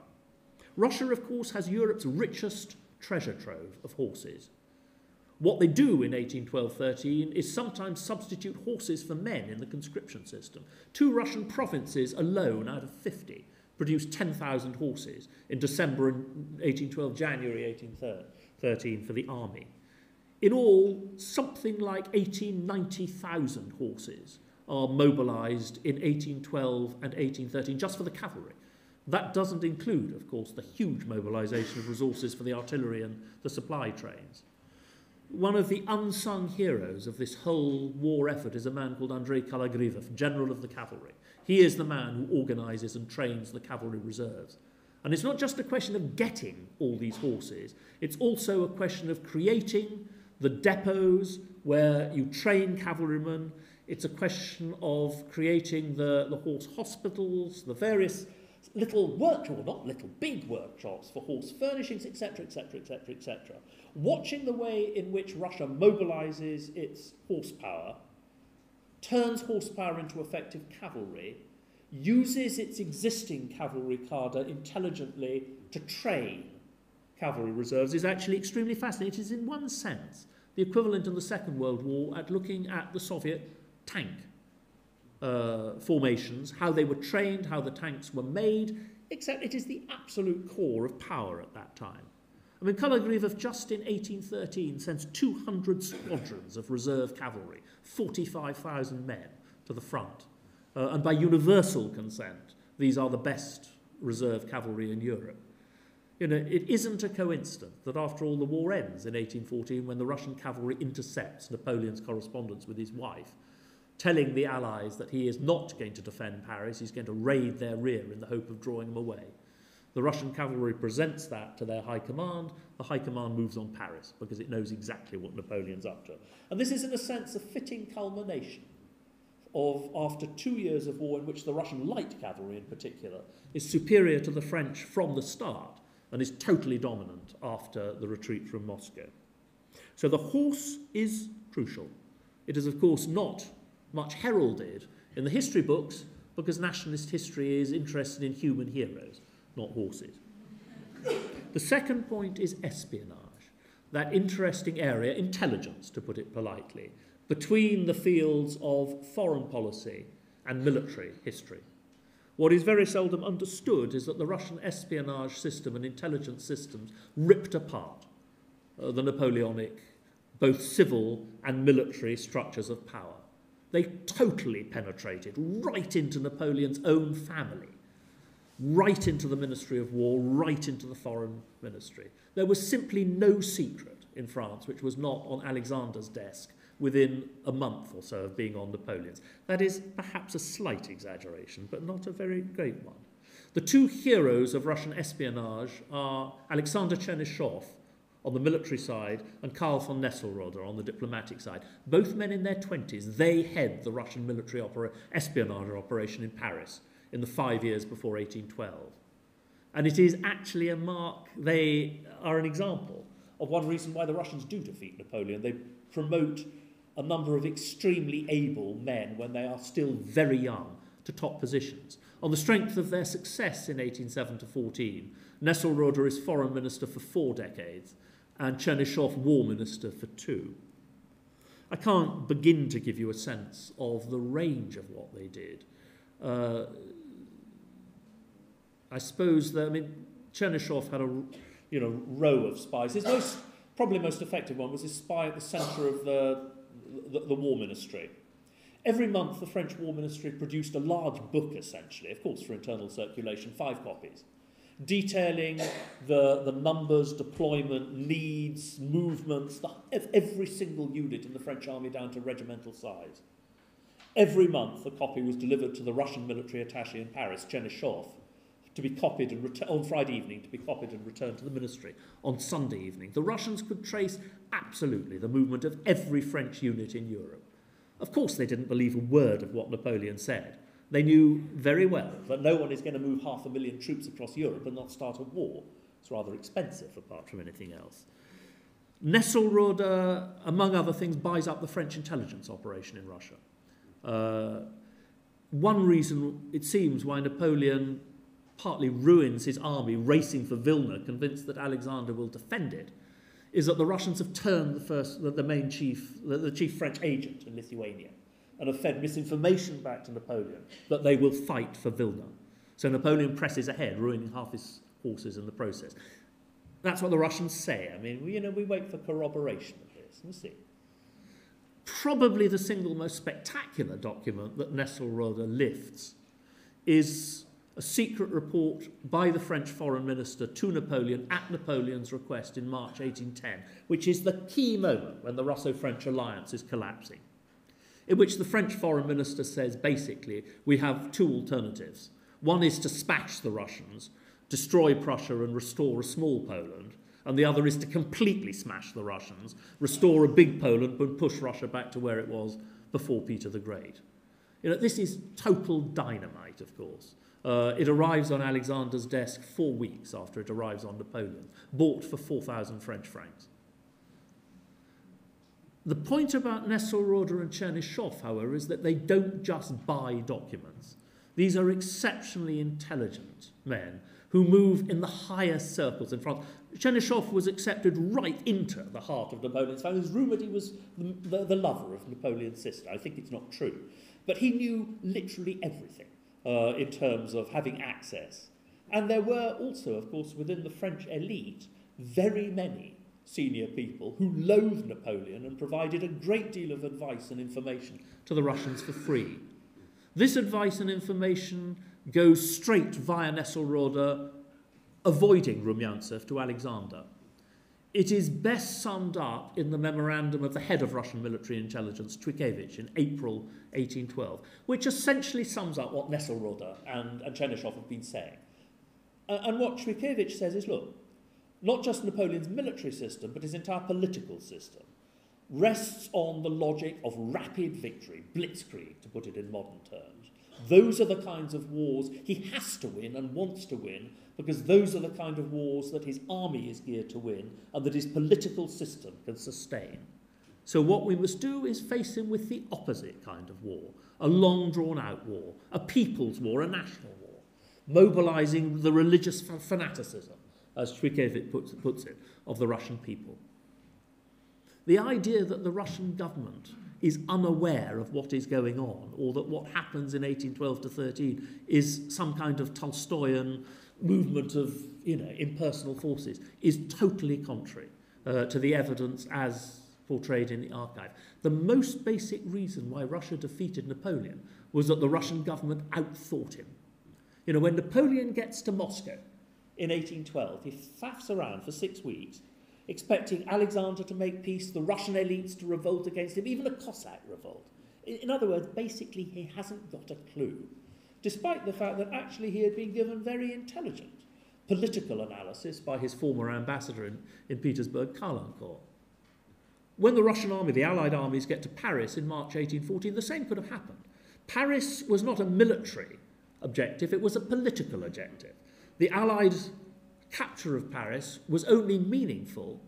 Russia, of course, has Europe's richest treasure trove of horses. What they do in 1812-13 is sometimes substitute horses for men in the conscription system. Two Russian provinces alone out of 50 produced 10,000 horses in December 1812, January 1813. for the army. In all, something like 18, 90,000 horses are mobilised in 1812 and 1813 just for the cavalry. That doesn't include, of course, the huge mobilisation of resources for the artillery and the supply trains. One of the unsung heroes of this whole war effort is a man called Andrei Kologrivov, general of the cavalry. He is the man who organises and trains the cavalry reserves. And it's not just a question of getting all these horses, it's also a question of creating the depots where you train cavalrymen. It's a question of creating the, the horse hospitals, the various little workshops, not little, big workshops for horse furnishings, etc., etc., etc., etc. Watching the way in which Russia mobilizes its horsepower, turns horsepower into effective cavalry, uses its existing cavalry cadre intelligently to train cavalry reserves is actually extremely fascinating. It is, in one sense, the equivalent in the Second World War at looking at the Soviet tank uh, formations, how they were trained, how the tanks were made, except it is the absolute core of power at that time. I mean, Kologrivov just in 1813 sent 200 squadrons of reserve cavalry, 45,000 men, to the front. Uh, and by universal consent, these are the best reserve cavalry in Europe. You know, it isn't a coincidence that after all the war ends in 1814 when the Russian cavalry intercepts Napoleon's correspondence with his wife, telling the Allies that he is not going to defend Paris, he's going to raid their rear in the hope of drawing them away. The Russian cavalry presents that to their high command. The high command moves on Paris because it knows exactly what Napoleon's up to. And this is, in a sense, a fitting culmination of after two years of war in which the Russian light cavalry in particular is superior to the French from the start and is totally dominant after the retreat from Moscow. So the horse is crucial. It is, of course, not much heralded in the history books because nationalist history is interested in human heroes, not horses. the second point is espionage, that interesting area, intelligence, to put it politely, between the fields of foreign policy and military history. What is very seldom understood is that the Russian espionage system and intelligence systems ripped apart uh, the Napoleonic, both civil and military structures of power. They totally penetrated right into Napoleon's own family, right into the Ministry of War, right into the Foreign Ministry. There was simply no secret in France which was not on Alexander's desk within a month or so of being on Napoleon's. That is perhaps a slight exaggeration, but not a very great one. The two heroes of Russian espionage are Alexander Chernyshev on the military side and Karl von Nesselrode on the diplomatic side. Both men in their 20s, they head the Russian military opera espionage operation in Paris in the five years before 1812. And it is actually a mark, they are an example of one reason why the Russians do defeat Napoleon. They promote a number of extremely able men when they are still very young to top positions. On the strength of their success in 1807 to 14, Nesselrode is foreign minister for four decades and Chernyshev war minister for two. I can't begin to give you a sense of the range of what they did. Uh, I suppose that, I mean, Chernyshev had a you know, row of spies. His most, probably most effective one was his spy at the centre of the the, the War Ministry. Every month, the French War Ministry produced a large book, essentially, of course, for internal circulation, five copies, detailing the, the numbers, deployment, needs, movements, the, every single unit in the French army down to regimental size. Every month, a copy was delivered to the Russian military attaché in Paris, Chernyshev, to be copied and on Friday evening to be copied and returned to the ministry on Sunday evening. The Russians could trace absolutely the movement of every French unit in Europe. Of course, they didn't believe a word of what Napoleon said. They knew very well that no one is going to move half a million troops across Europe and not start a war. It's rather expensive apart from anything else. Nesselrode, among other things, buys up the French intelligence operation in Russia. Uh, one reason, it seems, why Napoleon partly ruins his army racing for Vilna, convinced that Alexander will defend it, is that the Russians have turned the, first, the, the main chief, the, the chief French agent in Lithuania, and have fed misinformation back to Napoleon that they will fight for Vilna. So Napoleon presses ahead, ruining half his horses in the process. That's what the Russians say. I mean, you know, we wait for corroboration of this. We'll see. Probably the single most spectacular document that Nesselrode lifts is a secret report by the French foreign minister to Napoleon at Napoleon's request in March 1810, which is the key moment when the Russo French alliance is collapsing, in which the French foreign minister says basically we have two alternatives. One is to smash the Russians, destroy Prussia, and restore a small Poland. And the other is to completely smash the Russians, restore a big Poland, but push Russia back to where it was before Peter the Great. You know, this is total dynamite, of course. Uh, it arrives on Alexander's desk four weeks after it arrives on Napoleon, bought for 4,000 French francs. The point about Nesselrode and Chernyshev, however, is that they don't just buy documents. These are exceptionally intelligent men who move in the highest circles in France. Chernyshev was accepted right into the heart of Napoleon's family. It was rumoured he was the, the, the lover of Napoleon's sister. I think it's not true. But he knew literally everything uh, in terms of having access. And there were also, of course, within the French elite, very many senior people who loathed Napoleon and provided a great deal of advice and information to the Russians for free. This advice and information goes straight via Nesselrode, avoiding Rumyantsev to Alexander. It is best summed up in the memorandum of the head of Russian military intelligence, Chuikevich, in April 1812, which essentially sums up what Nesselrode and, and Chernyshev have been saying. Uh, and what Chuikevich says is, look, not just Napoleon's military system, but his entire political system rests on the logic of rapid victory, blitzkrieg, to put it in modern terms, Those are the kinds of wars he has to win and wants to win because those are the kind of wars that his army is geared to win and that his political system can sustain. So, what we must do is face him with the opposite kind of war a long drawn out war, a people's war, a national war, mobilizing the religious fanaticism, as Chuikevich puts, puts it, of the Russian people. The idea that the Russian government is unaware of what is going on, or that what happens in 1812 to 13 is some kind of Tolstoyan movement of you know, impersonal forces, is totally contrary uh, to the evidence as portrayed in the archive. The most basic reason why Russia defeated Napoleon was that the Russian government outthought him. You know, when Napoleon gets to Moscow in 1812, he faffs around for six weeks, expecting Alexander to make peace, the Russian elites to revolt against him, even a Cossack revolt. In, in other words, basically, he hasn't got a clue, despite the fact that actually he had been given very intelligent political analysis by his former ambassador in, in Petersburg, Caulaincourt. When the Russian army, the Allied armies, get to Paris in March 1814, the same could have happened. Paris was not a military objective, it was a political objective. The Allied capture of Paris was only meaningful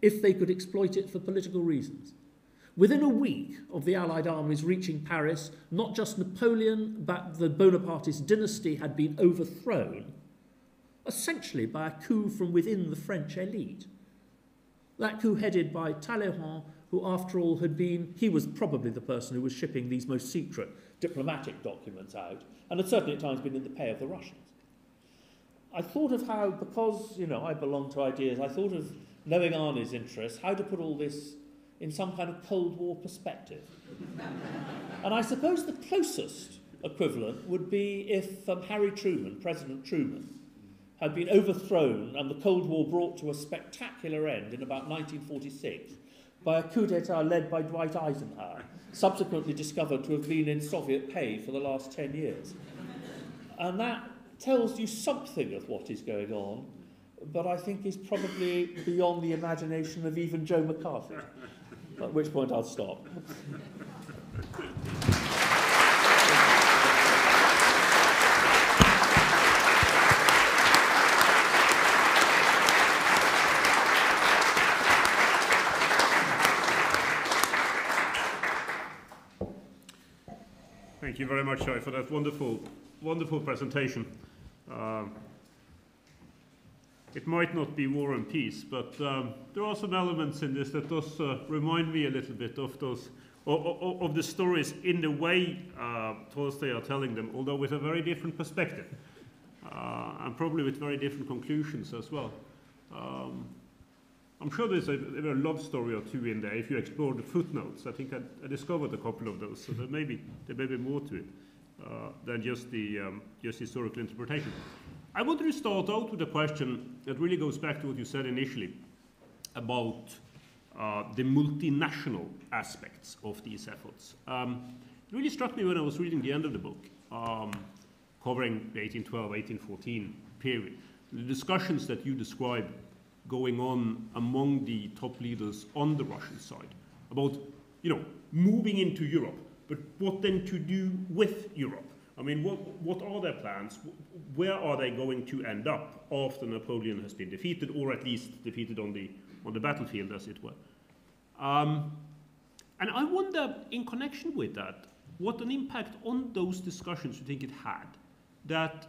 if they could exploit it for political reasons. Within a week of the Allied armies reaching Paris, not just Napoleon, but the Bonapartist dynasty had been overthrown, essentially by a coup from within the French elite. That coup headed by Talleyrand, who, after all, had been, he was probably the person who was shipping these most secret diplomatic documents out, and had certainly at times been in the pay of the Russians. I thought of how, because, you know, I belong to ideas, I thought of knowing Arne's interests, how to put all this in some kind of Cold War perspective. and I suppose the closest equivalent would be if um, Harry Truman, President Truman, had been overthrown and the Cold War brought to a spectacular end in about 1946 by a coup d'etat led by Dwight Eisenhower, subsequently discovered to have been in Soviet pay for the last 10 years. And that tells you something of what is going on, but I think is probably beyond the imagination of even Joe McCarthy, at which point I'll stop. Thank you very much, Shai, for that wonderful, wonderful presentation. Uh, it might not be war and peace, but um, there are some elements in this that does uh, remind me a little bit of those of, of the stories in the way uh, Tolstoy are telling them, although with a very different perspective, uh, and probably with very different conclusions as well. Um, I'm sure there's a, a, love story or two in there if you explore the footnotes. I think I, I discovered a couple of those, so there may be, there may be more to it uh, than just the um, just historical interpretation. I wanted to start out with a question that really goes back to what you said initially about uh, the multinational aspects of these efforts. Um, it really struck me when I was reading the end of the book, um, covering the 1812 1814 period. The discussions that you describe going on among the top leaders on the Russian side about, you know, moving into Europe, but what then to do with Europe? I mean, what, what are their plans? Where are they going to end up after Napoleon has been defeated, or at least defeated on the, on the battlefield, as it were? Um, and I wonder, in connection with that, what an impact on those discussions you think it had that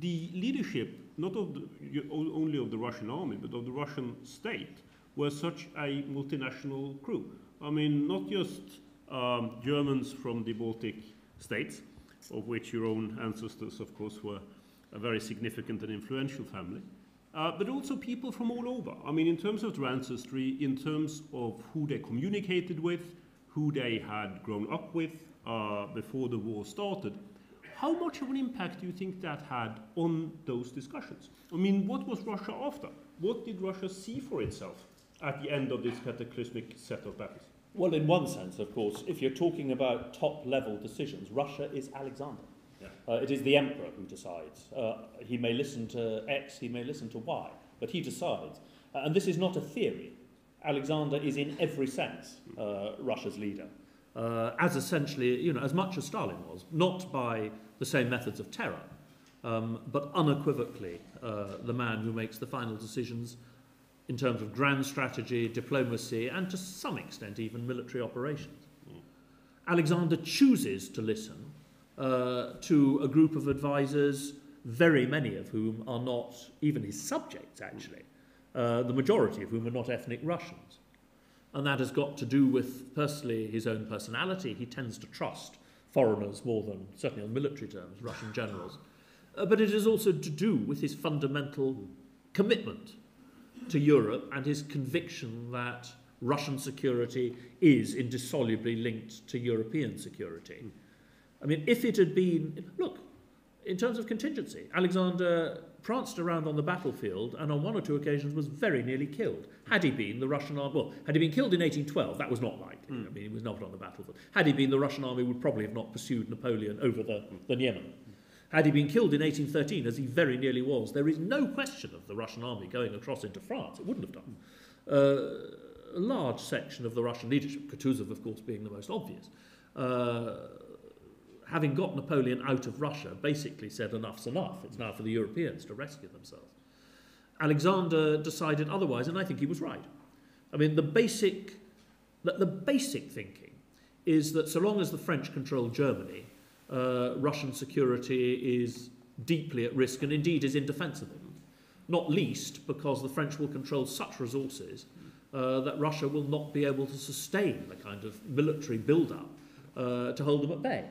the leadership, not of the, only of the Russian army, but of the Russian state, were such a multinational crew. I mean, not just um, Germans from the Baltic states, of which your own ancestors, of course, were a very significant and influential family, uh, but also people from all over. I mean, in terms of their ancestry, in terms of who they communicated with, who they had grown up with uh, before the war started, how much of an impact do you think that had on those discussions? I mean, what was Russia after? What did Russia see for itself at the end of this cataclysmic set of battles? Well, in one sense, of course, if you're talking about top level decisions, Russia is Alexander. Yeah. Uh, it is the emperor who decides. Uh, he may listen to X, he may listen to Y, but he decides. Uh, and this is not a theory. Alexander is, in every sense, uh, Russia's leader. uh, as essentially, you know, as much as Stalin was, not by the same methods of terror, um, but unequivocally uh, the man who makes the final decisions in terms of grand strategy, diplomacy, and to some extent even military operations. Mm. Alexander chooses to listen uh, to a group of advisors, very many of whom are not even his subjects, actually, uh, the majority of whom are not ethnic Russians. And that has got to do with, personally, his own personality. He tends to trust foreigners more than, certainly on military terms, Russian generals. Uh, but it is also to do with his fundamental commitment to Europe and his conviction that Russian security is indissolubly linked to European security. I mean, if it had been, look, in terms of contingency, Alexander pranced around on the battlefield and on one or two occasions was very nearly killed. Had he been the Russian army, well, had he been killed in 1812, that was not likely. Mm. I mean, he was not on the battlefield. Had he been, the Russian army would probably have not pursued Napoleon over the, the Niemen. Had he been killed in 1813, as he very nearly was, there is no question of the Russian army going across into France. It wouldn't have done. Uh, a large section of the Russian leadership, Kutuzov, of course, being the most obvious, uh, having got Napoleon out of Russia, basically said enough's enough. It's now for the Europeans to rescue themselves. Alexander decided otherwise, and I think he was right. I mean, the basic, the, the basic thinking is that so long as the French control Germany, uh, Russian security is deeply at risk and indeed is indefensible. Not least because the French will control such resources uh, that Russia will not be able to sustain the kind of military build-up uh, to hold them at bay.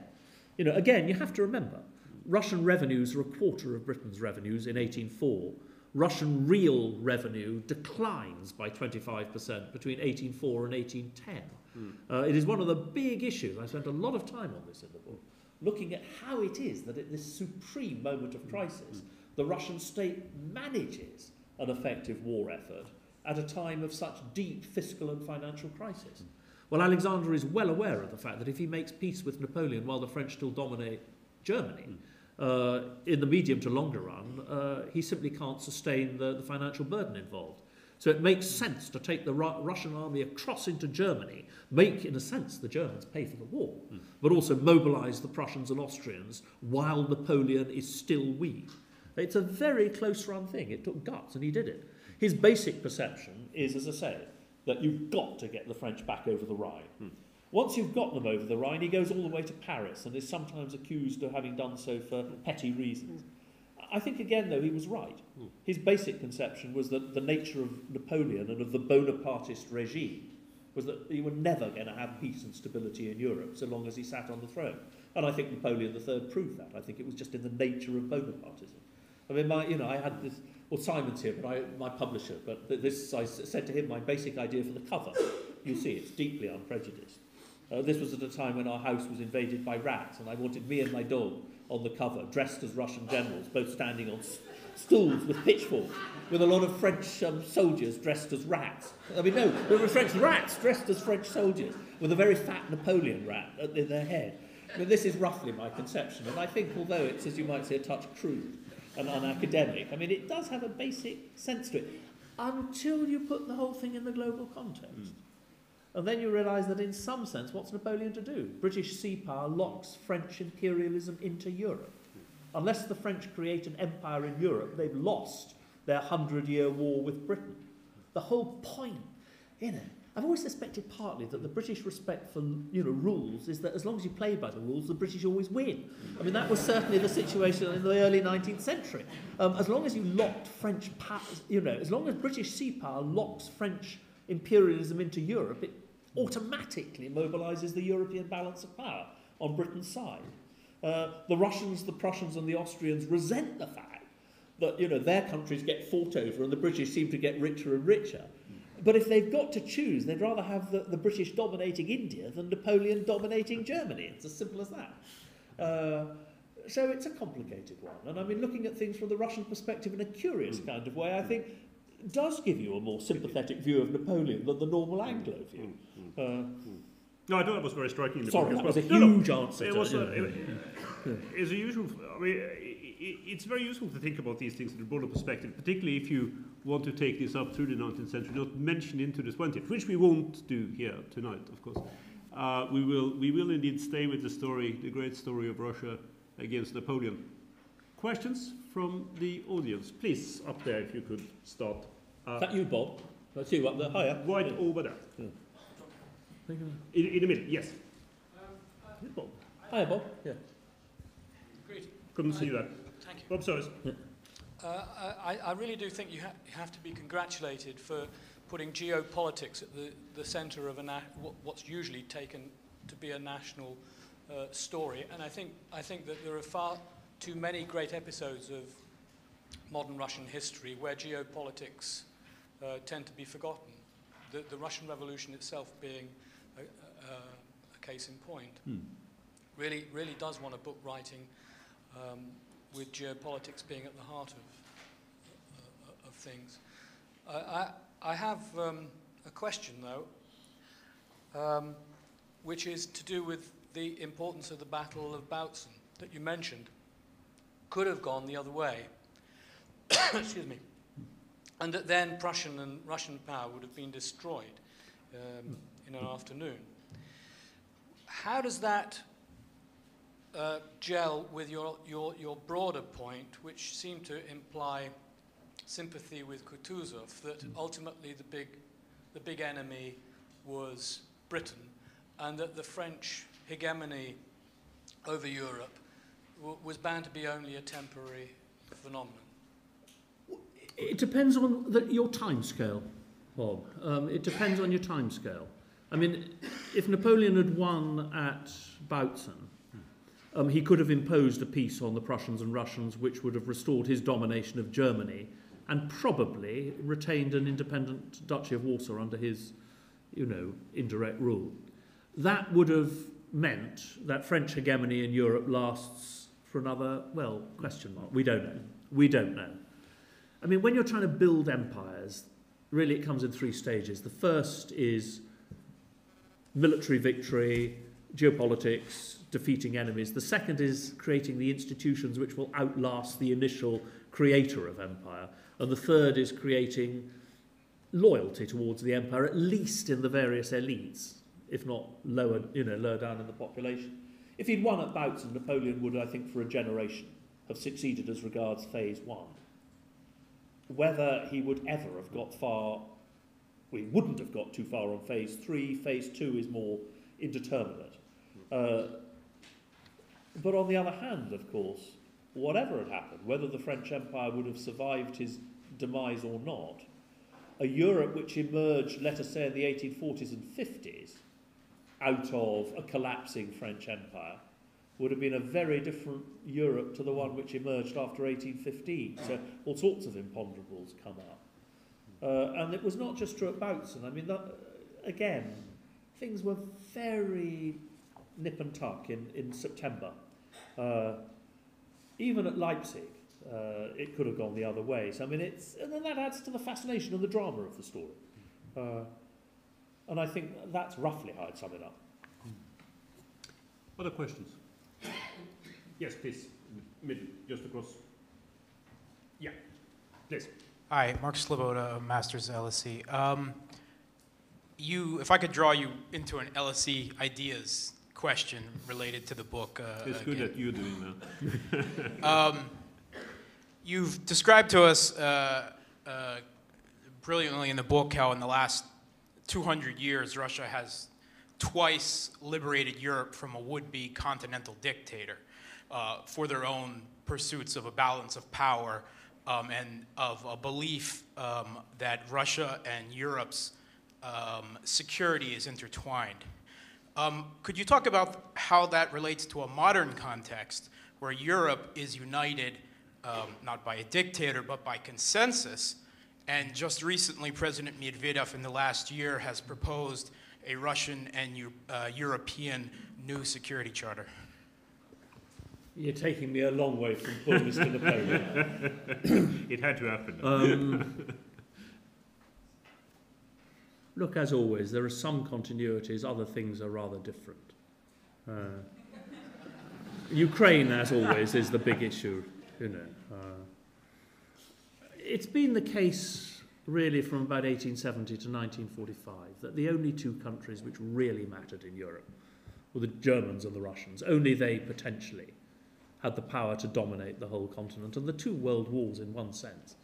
You know, again, you have to remember, Russian revenues are a quarter of Britain's revenues in 1804. Russian real revenue declines by 25% between 1804 and 1810. Mm. Uh, it is one of the big issues. I spent a lot of time on this in the book looking at how it is that at this supreme moment of crisis, the Russian state manages an effective war effort at a time of such deep fiscal and financial crisis. Well, Alexander is well aware of the fact that if he makes peace with Napoleon while the French still dominate Germany, uh, in the medium to longer run, uh, he simply can't sustain the, the financial burden involved. So it makes sense to take the Ru- Russian army across into Germany, make, in a sense, the Germans pay for the war, mm. but also mobilize the Prussians and Austrians while Napoleon is still weak. It's a very close run thing. It took guts, and he did it. His basic perception is, as I say, that you've got to get the French back over the Rhine. Mm. Once you've got them over the Rhine, he goes all the way to Paris and is sometimes accused of having done so for petty reasons. I think again, though, he was right. Hmm. His basic conception was that the nature of Napoleon and of the Bonapartist regime was that he were never going to have peace and stability in Europe so long as he sat on the throne. And I think Napoleon III proved that. I think it was just in the nature of Bonapartism. I mean, my, you know, I had this, well, Simon's here, but I, my publisher, but this, I said to him my basic idea for the cover. You see, it's deeply unprejudiced. Uh, this was at a time when our house was invaded by rats, and I wanted me and my dog on the cover, dressed as Russian generals, both standing on stools with pitchforks, with a lot of French um, soldiers dressed as rats. I mean, no, there were French rats dressed as French soldiers, with a very fat Napoleon rat in their head. Mean, this is roughly my conception, and I think, although it's, as you might say, a touch crude and unacademic, I mean, it does have a basic sense to it, until you put the whole thing in the global context. Mm. And then you realise that in some sense, what's Napoleon to do? British sea power locks French imperialism into Europe. Unless the French create an empire in Europe, they've lost their hundred year war with Britain. The whole point, you know, I've always suspected partly that the British respect for you know rules is that as long as you play by the rules, the British always win. I mean that was certainly the situation in the early 19th century. Um, as long as you locked French, you know, as long as British sea power locks French imperialism into Europe, it automatically mobilises the European balance of power on Britain's side. Uh, the Russians, the Prussians, and the Austrians resent the fact that you know their countries get fought over and the British seem to get richer and richer. But if they've got to choose, they'd rather have the, the British dominating India than Napoleon dominating Germany. It's as simple as that. Uh, so it's a complicated one. And I mean, looking at things from the Russian perspective in a curious kind of way, I think does give you a more sympathetic view of Napoleon than the normal Anglo view. Mm, mm, uh, no, I thought that was very striking. In the world. Sorry, that was a huge no, answer. It was. A, it, it's a usual. I mean, it, it's very useful to think about these things in a broader perspective, particularly if you want to take this up through the 19th century, not mention into the 20th, which we won't do here tonight, of course. uh, we, will, we will indeed stay with the story, the great story of Russia against Napoleon. Questions from the audience? Please, up there, if you could start. Uh, Is that you, Bob? That's you up there. Hiya. right Yeah. over there. Yeah. In, in the middle, yes. Bob. Hiya, Bob. Yeah. Great, Couldn't see you there. thank you. Bob Soros. Uh, I, I really do think you, ha- have to be congratulated for putting geopolitics at the, the centre of a na- what's usually taken to be a national uh, story. And I think, I think that there are far too many great episodes of modern Russian history where geopolitics uh, tend to be forgotten. The, the Russian Revolution itself being a, a, a case in point. Hmm. Really, really does want a book writing um, with geopolitics being at the heart of, uh, of things. I, I, I have um, a question, though, um, which is to do with the importance of the Battle of Bautzen that you mentioned. Could have gone the other way. Excuse me. And that then Prussian and Russian power would have been destroyed um, in an afternoon. How does that uh, gel with your, your, your broader point, which seemed to imply sympathy with Kutuzov, that ultimately the big, the big enemy was Britain, and that the French hegemony over Europe w- was bound to be only a temporary phenomenon. It depends on the, your time scale, Bob. Um, it depends on your time scale. I mean, if Napoleon had won at Bautzen, um, he could have imposed a peace on the Prussians and Russians which would have restored his domination of Germany and probably retained an independent Duchy of Warsaw under his, you know, indirect rule. That would have meant that French hegemony in Europe lasts for another, well, question mark. We don't know. We don't know. I mean, when you're trying to build empires, really it comes in three stages. The first is military victory, geopolitics, defeating enemies. The second is creating the institutions which will outlast the initial creator of empire. And the third is creating loyalty towards the empire, at least in the various elites, if not lower, you know, lower down in the population. If he'd won at Bautzen, Napoleon would, I think, for a generation have succeeded as regards phase one. Whether he would ever have got far, we wouldn't have got too far on phase three. Phase two is more indeterminate. Uh, but on the other hand, of course, whatever had happened, whether the French Empire would have survived his demise or not, a Europe which emerged, let us say, in the 1840s and 50s, out of a collapsing French Empire, would have been a very different Europe to the one which emerged after 1815. So all sorts of imponderables come up. Uh, and it was not just true at Bautzen. I mean, that, again, things were very nip and tuck in, in September. Uh, even at Leipzig, uh, it could have gone the other way. So, I mean, it's, and then that adds to the fascination and the drama of the story. Uh, and I think that's roughly how I'd sum it up. Other questions? Yes, please. Middle, just across. Yeah, please. Hi, Mark Sloboda, Masters LSE. Um, you, if I could draw you into an LSE ideas question related to the book. Uh, It's good again. that you're doing that. Um, you've described to us uh, uh, brilliantly in the book how in the last 200 years Russia has twice liberated Europe from a would-be continental dictator uh, for their own pursuits of a balance of power um, and of a belief um, that Russia and Europe's um, security is intertwined. Um, could you talk about how that relates to a modern context where Europe is united um, not by a dictator but by consensus? And just recently, President Medvedev in the last year has proposed a Russian and uh, European new security charter. You're taking me a long way from poor Mr. Napoleon. It had to happen. Um, look, as always, there are some continuities, other things are rather different. Uh, Ukraine, as always, is the big issue, you know. Uh, it's been the case really from about 1870 to 1945, that the only two countries which really mattered in Europe were the Germans and the Russians. Only they potentially had the power to dominate the whole continent. And the two world wars, in one sense,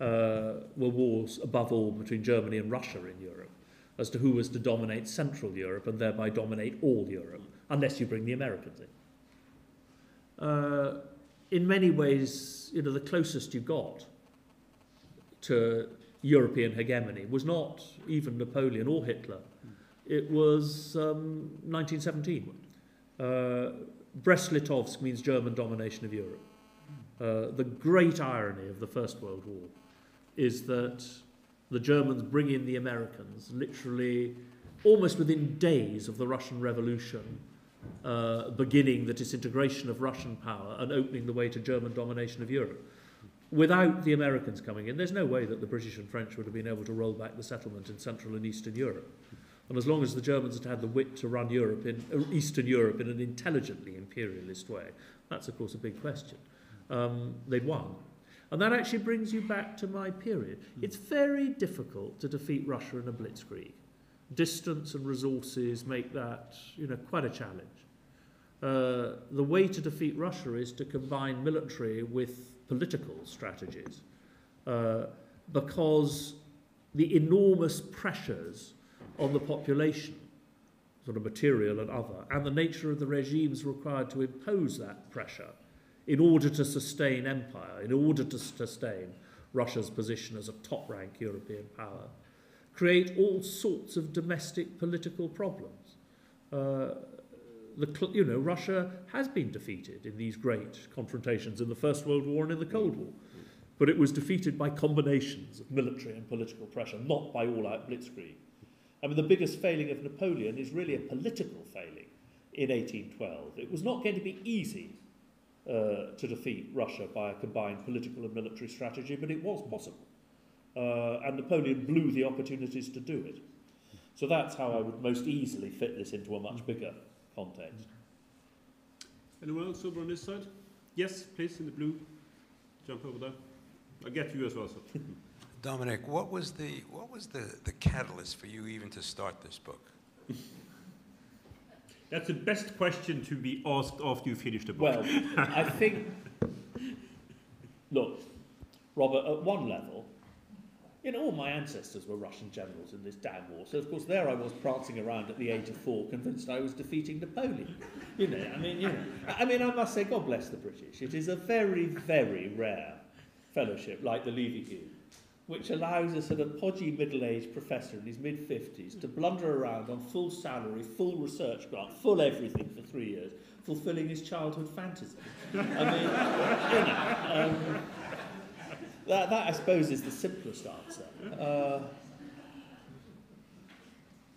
uh, were wars above all between Germany and Russia in Europe as to who was to dominate Central Europe and thereby dominate all Europe, unless you bring the Americans in. Uh, in many ways, you know, the closest you got to European hegemony was not even Napoleon or Hitler. It was um, 1917. Uh, Brest-Litovsk means German domination of Europe. Uh, the great irony of the First World War is that the Germans bring in the Americans literally almost within days of the Russian Revolution, uh, beginning the disintegration of Russian power and opening the way to German domination of Europe. Without the Americans coming in, there's no way that the British and French would have been able to roll back the settlement in Central and Eastern Europe. And as long as the Germans had had the wit to run Europe in uh, Eastern Europe in an intelligently imperialist way, that's of course a big question. Um, they'd won. And that actually brings you back to my period. It's very difficult to defeat Russia in a blitzkrieg. Distance and resources make that, you know, quite a challenge. Uh, the way to defeat Russia is to combine military with political strategies, uh, because the enormous pressures on the population, sort of material and other, and the nature of the regimes required to impose that pressure in order to sustain empire, in order to sustain Russia's position as a top rank European power, create all sorts of domestic political problems. Uh, the, you know, Russia has been defeated in these great confrontations in the First World War and in the Cold War. But it was defeated by combinations of military and political pressure, not by all out blitzkrieg. I mean, the biggest failing of Napoleon is really a political failing in 1812. It was not going to be easy uh, to defeat Russia by a combined political and military strategy, but it was possible. Uh, and Napoleon blew the opportunities to do it. So that's how I would most easily fit this into a much bigger context. Anyone else over on this side? Yes, please, in the blue. Jump over there. I'll get you as well, sir. Dominic, what was the what was the, the catalyst for you even to start this book? That's the best question to be asked after you finish the book. Well, I think, look, Robert, at one level, you know, all my ancestors were Russian generals in this damn war. So, of course, there I was prancing around at the age of four, convinced I was defeating Napoleon. You know, I mean, you know, I mean, I must say, God bless the British. It is a very, very rare fellowship like the Guild which allows a sort of podgy middle-aged professor in his mid-50s to blunder around on full salary, full research grant, full everything for three years, fulfilling his childhood fantasy. I mean, you know, um, that, that, I suppose, is the simplest answer. Uh,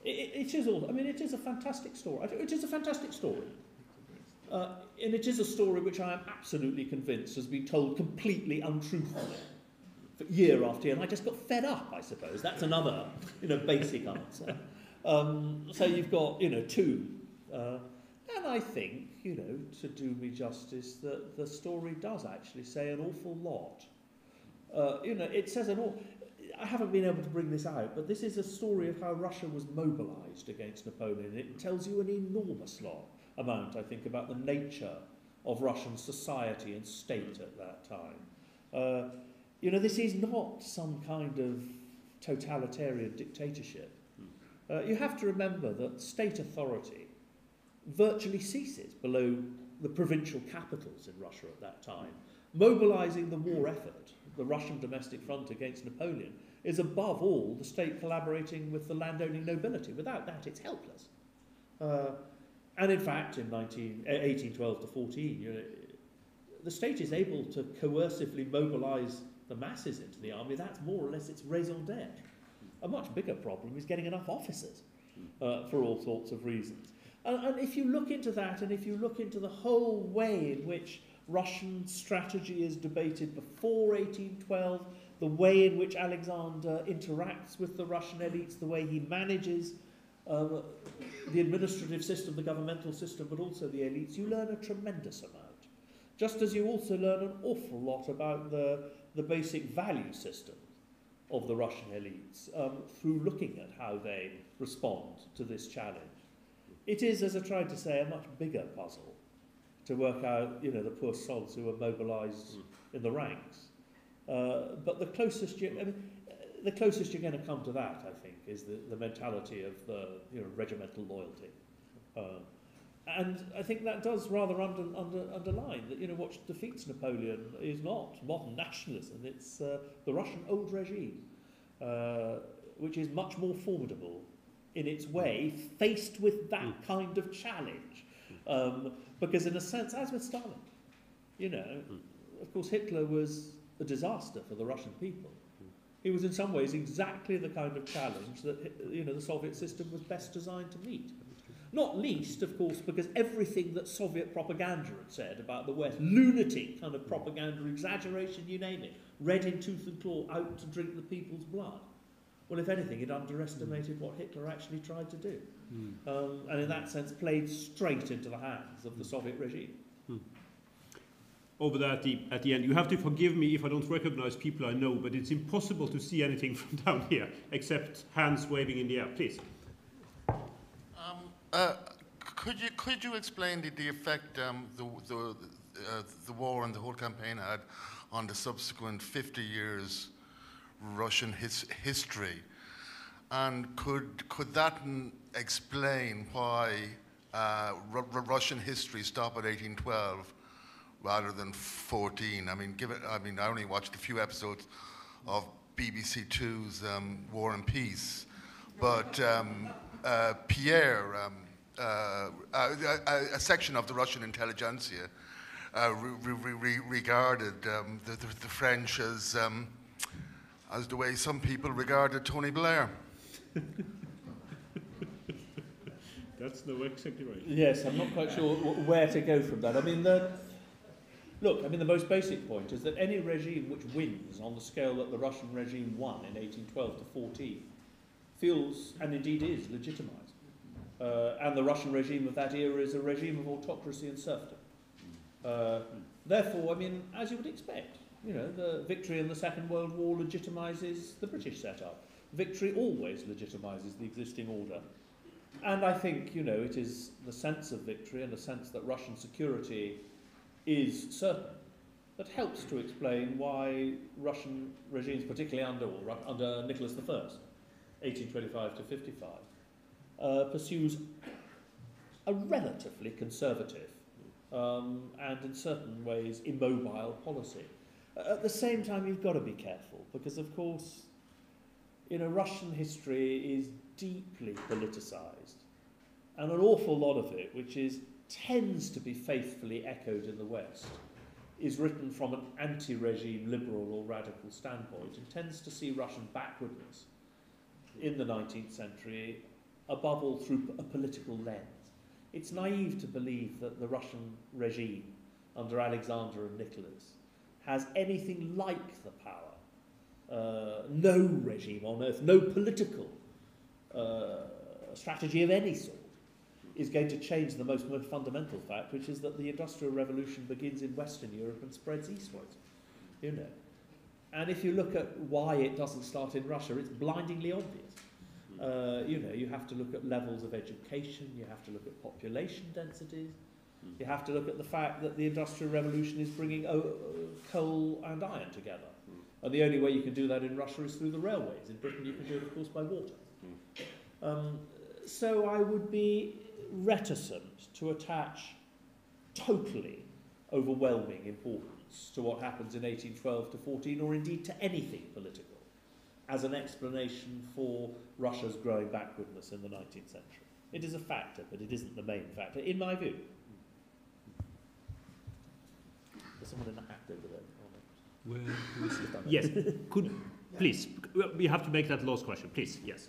it, it is all, I mean, it is a fantastic story. It is a fantastic story. Uh, and it is a story which I am absolutely convinced has been told completely untruthfully year after year, and I just got fed up, I suppose. That's another, you know, basic answer. Um, so you've got, you know, two. Uh, and I think, you know, to do me justice, that the story does actually say an awful lot. Uh, you know, it says an awful... I haven't been able to bring this out, but this is a story of how Russia was mobilized against Napoleon. It tells you an enormous lot amount, I think, about the nature of Russian society and state at that time. Uh, you know, this is not some kind of totalitarian dictatorship. Uh, you have to remember that state authority virtually ceases below the provincial capitals in Russia at that time. Mobilizing the war effort, the Russian domestic front against Napoleon, is above all the state collaborating with the landowning nobility. Without that, it's helpless. Uh, and in fact, in 19, 1812 to 14, you know, the state is able to coercively mobilize the masses into the army, that's more or less its raison d'etre. A much bigger problem is getting enough officers uh, for all sorts of reasons. And, and if you look into that, and if you look into the whole way in which Russian strategy is debated before 1812, the way in which Alexander interacts with the Russian elites, the way he manages um, the administrative system, the governmental system, but also the elites, you learn a tremendous amount. Just as you also learn an awful lot about the the basic value system of the Russian elites um, through looking at how they respond to this challenge. It is, as I tried to say, a much bigger puzzle to work out, you know, the poor souls who were mobilised in the ranks. Uh, but the closest you, I mean, uh, the closest you're going to come to that, I think, is the, the mentality of the you know, regimental loyalty. Uh, and I think that does rather under, under, underline that you know what defeats Napoleon is not modern nationalism; it's uh, the Russian old regime, uh, which is much more formidable in its way, faced with that Mm. kind of challenge. Um, because in a sense, as with Stalin, you know, Mm. of course Hitler was a disaster for the Russian people. He was in some ways exactly the kind of challenge that you know the Soviet system was best designed to meet. Not least, of course, because everything that Soviet propaganda had said about the West, lunatic kind of propaganda, exaggeration, you name it, red in tooth and claw, out to drink the people's blood. Well, if anything, it underestimated what Hitler actually tried to do. Um, and in that sense, played straight into the hands of the Soviet regime. over there at the, at the end. You have to forgive me if I don't recognize people I know, but it's impossible to see anything from down here except hands waving in the air. Please. Um, uh, could you could you explain the, the effect um, the the uh, the war and the whole campaign had on the subsequent 50 years Russian his, history, and could could that n- explain why uh, Ru- Ru- Russian history stopped at 1812 rather than 14? I mean. I mean, I only watched a few episodes of BBC Two's um, War and Peace, but um, uh, Pierre, um, uh, a, a, a section of the Russian intelligentsia, uh, re- re- re- regarded um, the, the, the French as, um, as the way some people regarded Tony Blair. That's exactly right. Yes, I'm not quite sure where to go from that. I mean, the, look, I mean, the most basic point is that any regime which wins on the scale that the Russian regime won in 1812 to 14 feels, and indeed is, legitimised. Uh, and the Russian regime of that era is a regime of autocracy and serfdom. Uh, therefore, I mean, as you would expect, you know, the victory in the Second World War legitimises the British setup. Victory always legitimises the existing order. And I think, you know, it is the sense of victory and the sense that Russian security is certain that helps to explain why Russian regimes, particularly under, or under Nicholas I, 1825 to 55, uh, pursues a relatively conservative um, and in certain ways immobile policy. At the same time, you've got to be careful because, of course, you know, Russian history is deeply politicized, and an awful lot of it, which is tends to be faithfully echoed in the West, is written from an anti-regime liberal or radical standpoint, and tends to see Russian backwardness in the 19th century, above all through a political lens. It's naive to believe that the Russian regime under Alexander and Nicholas has anything like the power. Uh, no regime on earth, no political uh, strategy of any sort is going to change the most, fundamental fact, which is that the Industrial Revolution begins in Western Europe and spreads eastwards. You know. And if you look at why it doesn't start in Russia, it's blindingly obvious. Uh, you know, you have to look at levels of education, you have to look at population densities, you have to look at the fact that the Industrial Revolution is bringing coal and iron together. And the only way you can do that in Russia is through the railways. In Britain, you can do it, of course, by water. Um, so I would be reticent to attach totally overwhelming importance to what happens in 1812 to 14, or indeed to anything political, as an explanation for Russia's growing backwardness in the 19th century. It is a factor, but it isn't the main factor, in my view. There's someone in the hat over there. Yes. Could please? We have to make that last question, please. Yes.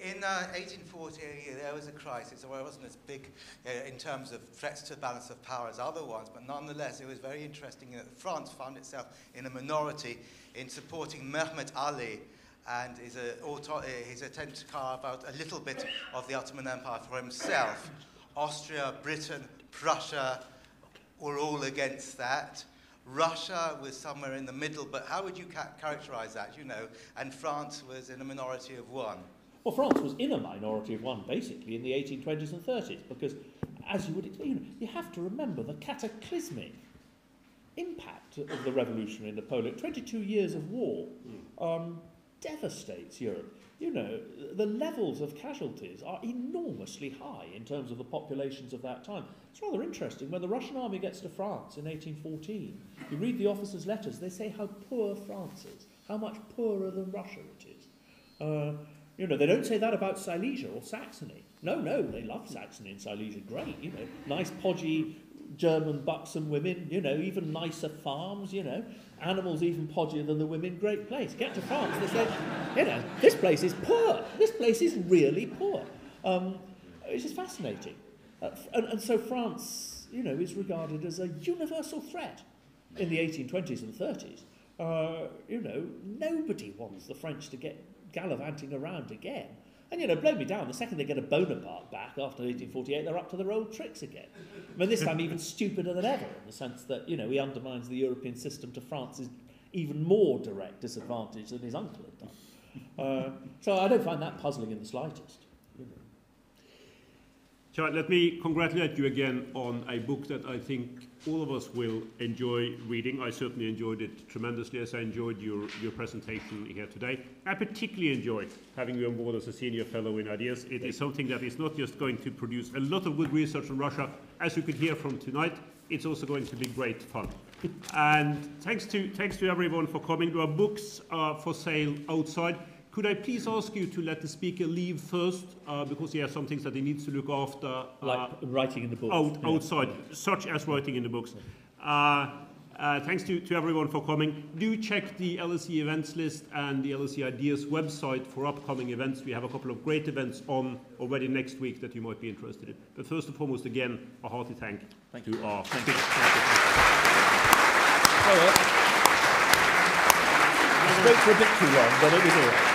In uh, 1840, there was a crisis, although it wasn't as big uh, in terms of threats to the balance of power as other ones, but nonetheless, it was very interesting that France found itself in a minority in supporting Mehmet Ali and his, uh, auto- uh, his attempt to carve out a little bit of the Ottoman Empire for himself. Austria, Britain, Prussia were all against that. Russia was somewhere in the middle, but how would you ca- characterize that, you know? And France was in a minority of one. Well, France was in a minority of one, basically, in the 1820s and 30s, because, as you would expect, you, know, you have to remember the cataclysmic impact of the revolution in Napoleon. 22 years of war um, devastates Europe. You know, the levels of casualties are enormously high in terms of the populations of that time. It's rather interesting. When the Russian army gets to France in 1814, you read the officers' letters, they say how poor France is, how much poorer than Russia it is. Uh, you know, they don't say that about Silesia or Saxony. No, no, they love Saxony and Silesia. Great, you know, nice podgy German buxom women, you know, even nicer farms, you know, animals even podgier than the women. Great place. Get to France, they say, you know, this place is poor. This place is really poor. Um, is fascinating. Uh, and, and so France, you know, is regarded as a universal threat in the 1820s and 30s. Uh, you know, nobody wants the French to get gallivanting around again. And, you know, blow me down, the second they get a Bonaparte back after 1848, they're up to their old tricks again. I mean, this time even stupider than ever, in the sense that, you know, he undermines the European system to France's even more direct disadvantage than his uncle had done. Uh, so I don't find that puzzling in the slightest. You know. Charles, let me congratulate you again on a book that I think all of us will enjoy reading. I certainly enjoyed it tremendously as I enjoyed your, your presentation here today. I particularly enjoyed having you on board as a senior fellow in Ideas. It is something that is not just going to produce a lot of good research on Russia, as you could hear from tonight, it's also going to be great fun. and thanks to, thanks to everyone for coming. There are books uh, for sale outside. Could I please ask you to let the speaker leave first, uh, because he has some things that he needs to look after. Uh, Like writing in the book. out, yeah. outside, such as writing in the books. Uh, uh, thanks to, to everyone for coming. Do check the LSE events list and the LSE Ideas website for upcoming events. We have a couple of great events on already next week that you might be interested in. But first and foremost, again, a hearty thank, Thank to our Thank you. speakers. Sorry, I spoke for a bit too long, but it was all right.